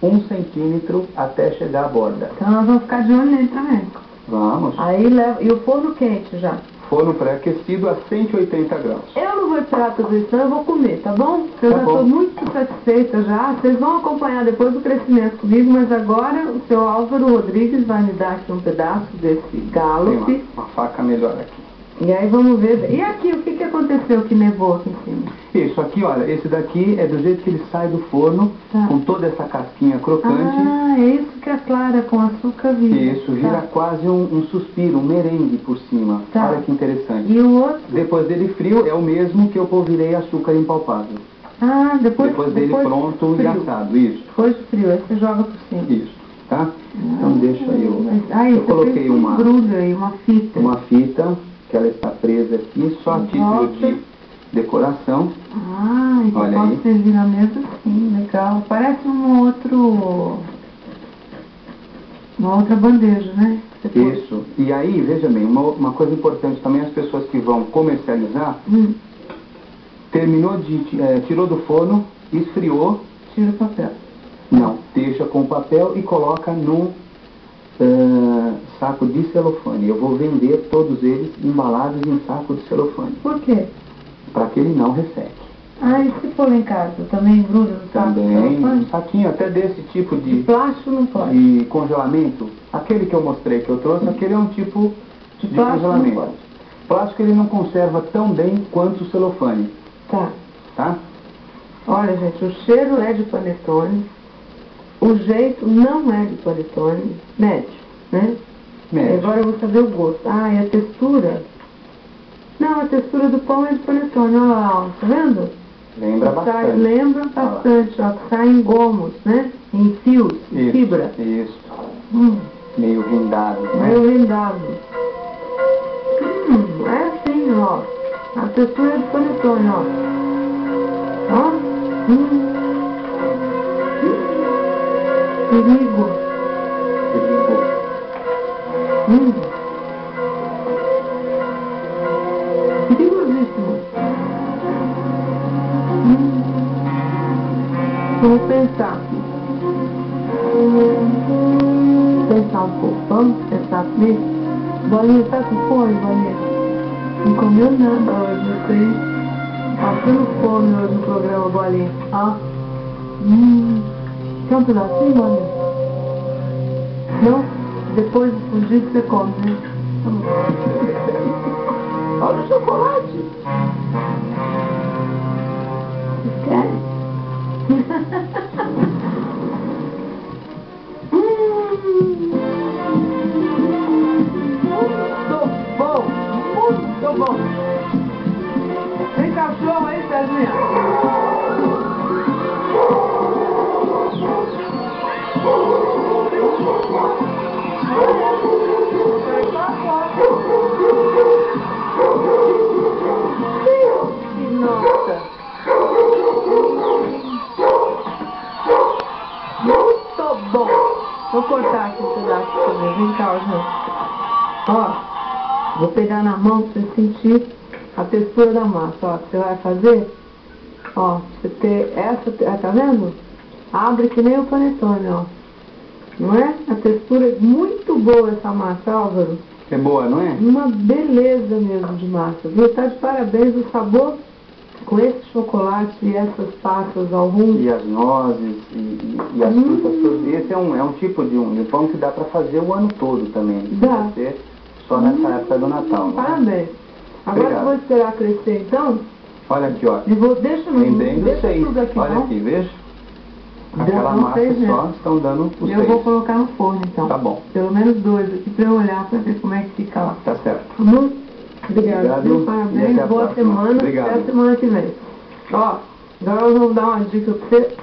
[SPEAKER 1] um centímetro até chegar à borda.
[SPEAKER 2] Então nós vamos ficar de olho nele também.
[SPEAKER 1] Vamos.
[SPEAKER 2] Aí leva. E o forno quente já.
[SPEAKER 1] Forno pré-aquecido a 180 graus.
[SPEAKER 2] Eu não vou esperar tudo isso, eu vou comer, tá bom? Porque eu
[SPEAKER 1] Tá
[SPEAKER 2] já estou muito satisfeita já. Vocês vão acompanhar depois o crescimento comigo, mas agora o seu Álvaro Rodrigues vai me dar aqui um pedaço desse
[SPEAKER 1] Tem
[SPEAKER 2] galope.
[SPEAKER 1] uma, uma faca melhor aqui.
[SPEAKER 2] E aí vamos ver. E aqui, o que, que aconteceu que nevou aqui em cima?
[SPEAKER 1] Isso, aqui olha, esse daqui é do jeito que ele sai do forno,
[SPEAKER 2] Tá.
[SPEAKER 1] com toda essa casquinha crocante.
[SPEAKER 2] Ah, é isso que a clara com açúcar vira.
[SPEAKER 1] Isso, vira
[SPEAKER 2] Tá.
[SPEAKER 1] quase um, um suspiro, um merengue por cima.
[SPEAKER 2] Tá.
[SPEAKER 1] Olha que interessante.
[SPEAKER 2] E o outro?
[SPEAKER 1] Depois dele frio, é o mesmo que eu polvirei açúcar impalpável.
[SPEAKER 2] Ah, depois,
[SPEAKER 1] Depois dele pronto e
[SPEAKER 2] frio.
[SPEAKER 1] assado, isso,
[SPEAKER 2] Depois frio, aí você joga por cima.
[SPEAKER 1] isso, tá? Então deixa eu...
[SPEAKER 2] Mas,
[SPEAKER 1] eu coloquei
[SPEAKER 2] um
[SPEAKER 1] uma,
[SPEAKER 2] embrulho aí, uma fita.
[SPEAKER 1] uma fita, que ela está presa aqui, só a título de decoração.
[SPEAKER 2] Ah, e que
[SPEAKER 1] Olha
[SPEAKER 2] pode
[SPEAKER 1] aí.
[SPEAKER 2] servir na mesa sim, legal. Parece um outro. Uma outra bandeja, né?
[SPEAKER 1] Isso. E aí, veja bem, uma, uma coisa importante também, as pessoas que vão comercializar,
[SPEAKER 2] Hum,
[SPEAKER 1] terminou de, eh, tirou do forno, esfriou,
[SPEAKER 2] tira o papel.
[SPEAKER 1] Não, deixa com papel e coloca num ah, saco de celofane. Eu vou vender todos eles embalados em saco de celofane,
[SPEAKER 2] Por quê?
[SPEAKER 1] para que ele não resseque.
[SPEAKER 2] Ah, e se for lá em casa, também gruda no saco?
[SPEAKER 1] Também, um saquinho até desse tipo
[SPEAKER 2] De
[SPEAKER 1] de,
[SPEAKER 2] plástico não pode.
[SPEAKER 1] de congelamento. Aquele que eu mostrei que eu trouxe, aquele é um tipo
[SPEAKER 2] De
[SPEAKER 1] de,
[SPEAKER 2] plástico não
[SPEAKER 1] congelamento.
[SPEAKER 2] pode.
[SPEAKER 1] Plástico ele não conserva tão bem quanto o celofane,
[SPEAKER 2] Tá.
[SPEAKER 1] tá?
[SPEAKER 2] Olha, gente, o cheiro é de panetone. O jeito não é de panetone. Médio, né?
[SPEAKER 1] Médio.
[SPEAKER 2] Agora eu vou saber o gosto. Ah, e a textura? Não, a textura do pão é de panetone. Olha lá, ó. Tá vendo?
[SPEAKER 1] Lembra
[SPEAKER 2] Sai-
[SPEAKER 1] bastante.
[SPEAKER 2] lembra bastante, ó. que Sai em gomos, né? Em fios, em
[SPEAKER 1] Isso,
[SPEAKER 2] fibra.
[SPEAKER 1] Isso.
[SPEAKER 2] Hum,
[SPEAKER 1] Meio rendado, né?
[SPEAKER 2] meio rendado. Hum, é assim, ó. A textura é de panetone, ó. Ó. Hum. Perigo. Hum. Comigo? Bolinha, tá com fome, Bolinha? Não comeu nada hoje, eu sei. Passando fome hoje no programa, Bolinha. Ó. Hum. Quer um pedacinho, Bolinha? Não? Depois do fundido você come, né? Tá. Olha o chocolate! Bom! Vou cortar aqui um pedaço você. Vem cá. Ó, vou pegar na mão pra você sentir a textura da massa. Ó, você vai fazer. Ó, você ter essa, tá vendo? Abre que nem o panetone, ó. Não é? A textura é muito boa essa massa, Álvaro.
[SPEAKER 1] É boa, não é?
[SPEAKER 2] Uma beleza mesmo de massa. Viu? Tá de parabéns o sabor com esse chocolate e essas passas ao rum.
[SPEAKER 1] E as nozes e, e- e as
[SPEAKER 2] Hum.
[SPEAKER 1] frutas todas. Esse é um, é um tipo de um, de pão que dá para fazer o ano todo também.
[SPEAKER 2] Dá.
[SPEAKER 1] Só nessa época do Natal. Não é?
[SPEAKER 2] Agora
[SPEAKER 1] Obrigado.
[SPEAKER 2] eu vou esperar crescer então.
[SPEAKER 1] Olha aqui, ó.
[SPEAKER 2] E vou, deixa no
[SPEAKER 1] Rendendo
[SPEAKER 2] deixa
[SPEAKER 1] seis.
[SPEAKER 2] tudo aqui,
[SPEAKER 1] Olha
[SPEAKER 2] não?
[SPEAKER 1] aqui, veja. Aquela massa
[SPEAKER 2] seis, né?
[SPEAKER 1] só estão dando os
[SPEAKER 2] Eu
[SPEAKER 1] seis.
[SPEAKER 2] vou colocar no forno então.
[SPEAKER 1] Tá bom,
[SPEAKER 2] Pelo menos dois aqui pra eu olhar pra ver como é que fica lá.
[SPEAKER 1] tá certo.
[SPEAKER 2] Muito obrigada.
[SPEAKER 1] Obrigado. E
[SPEAKER 2] Parabéns. Boa
[SPEAKER 1] próxima.
[SPEAKER 2] semana.
[SPEAKER 1] Obrigado.
[SPEAKER 2] Até a semana que vem. Ó, agora nós vamos dar uma dica pra você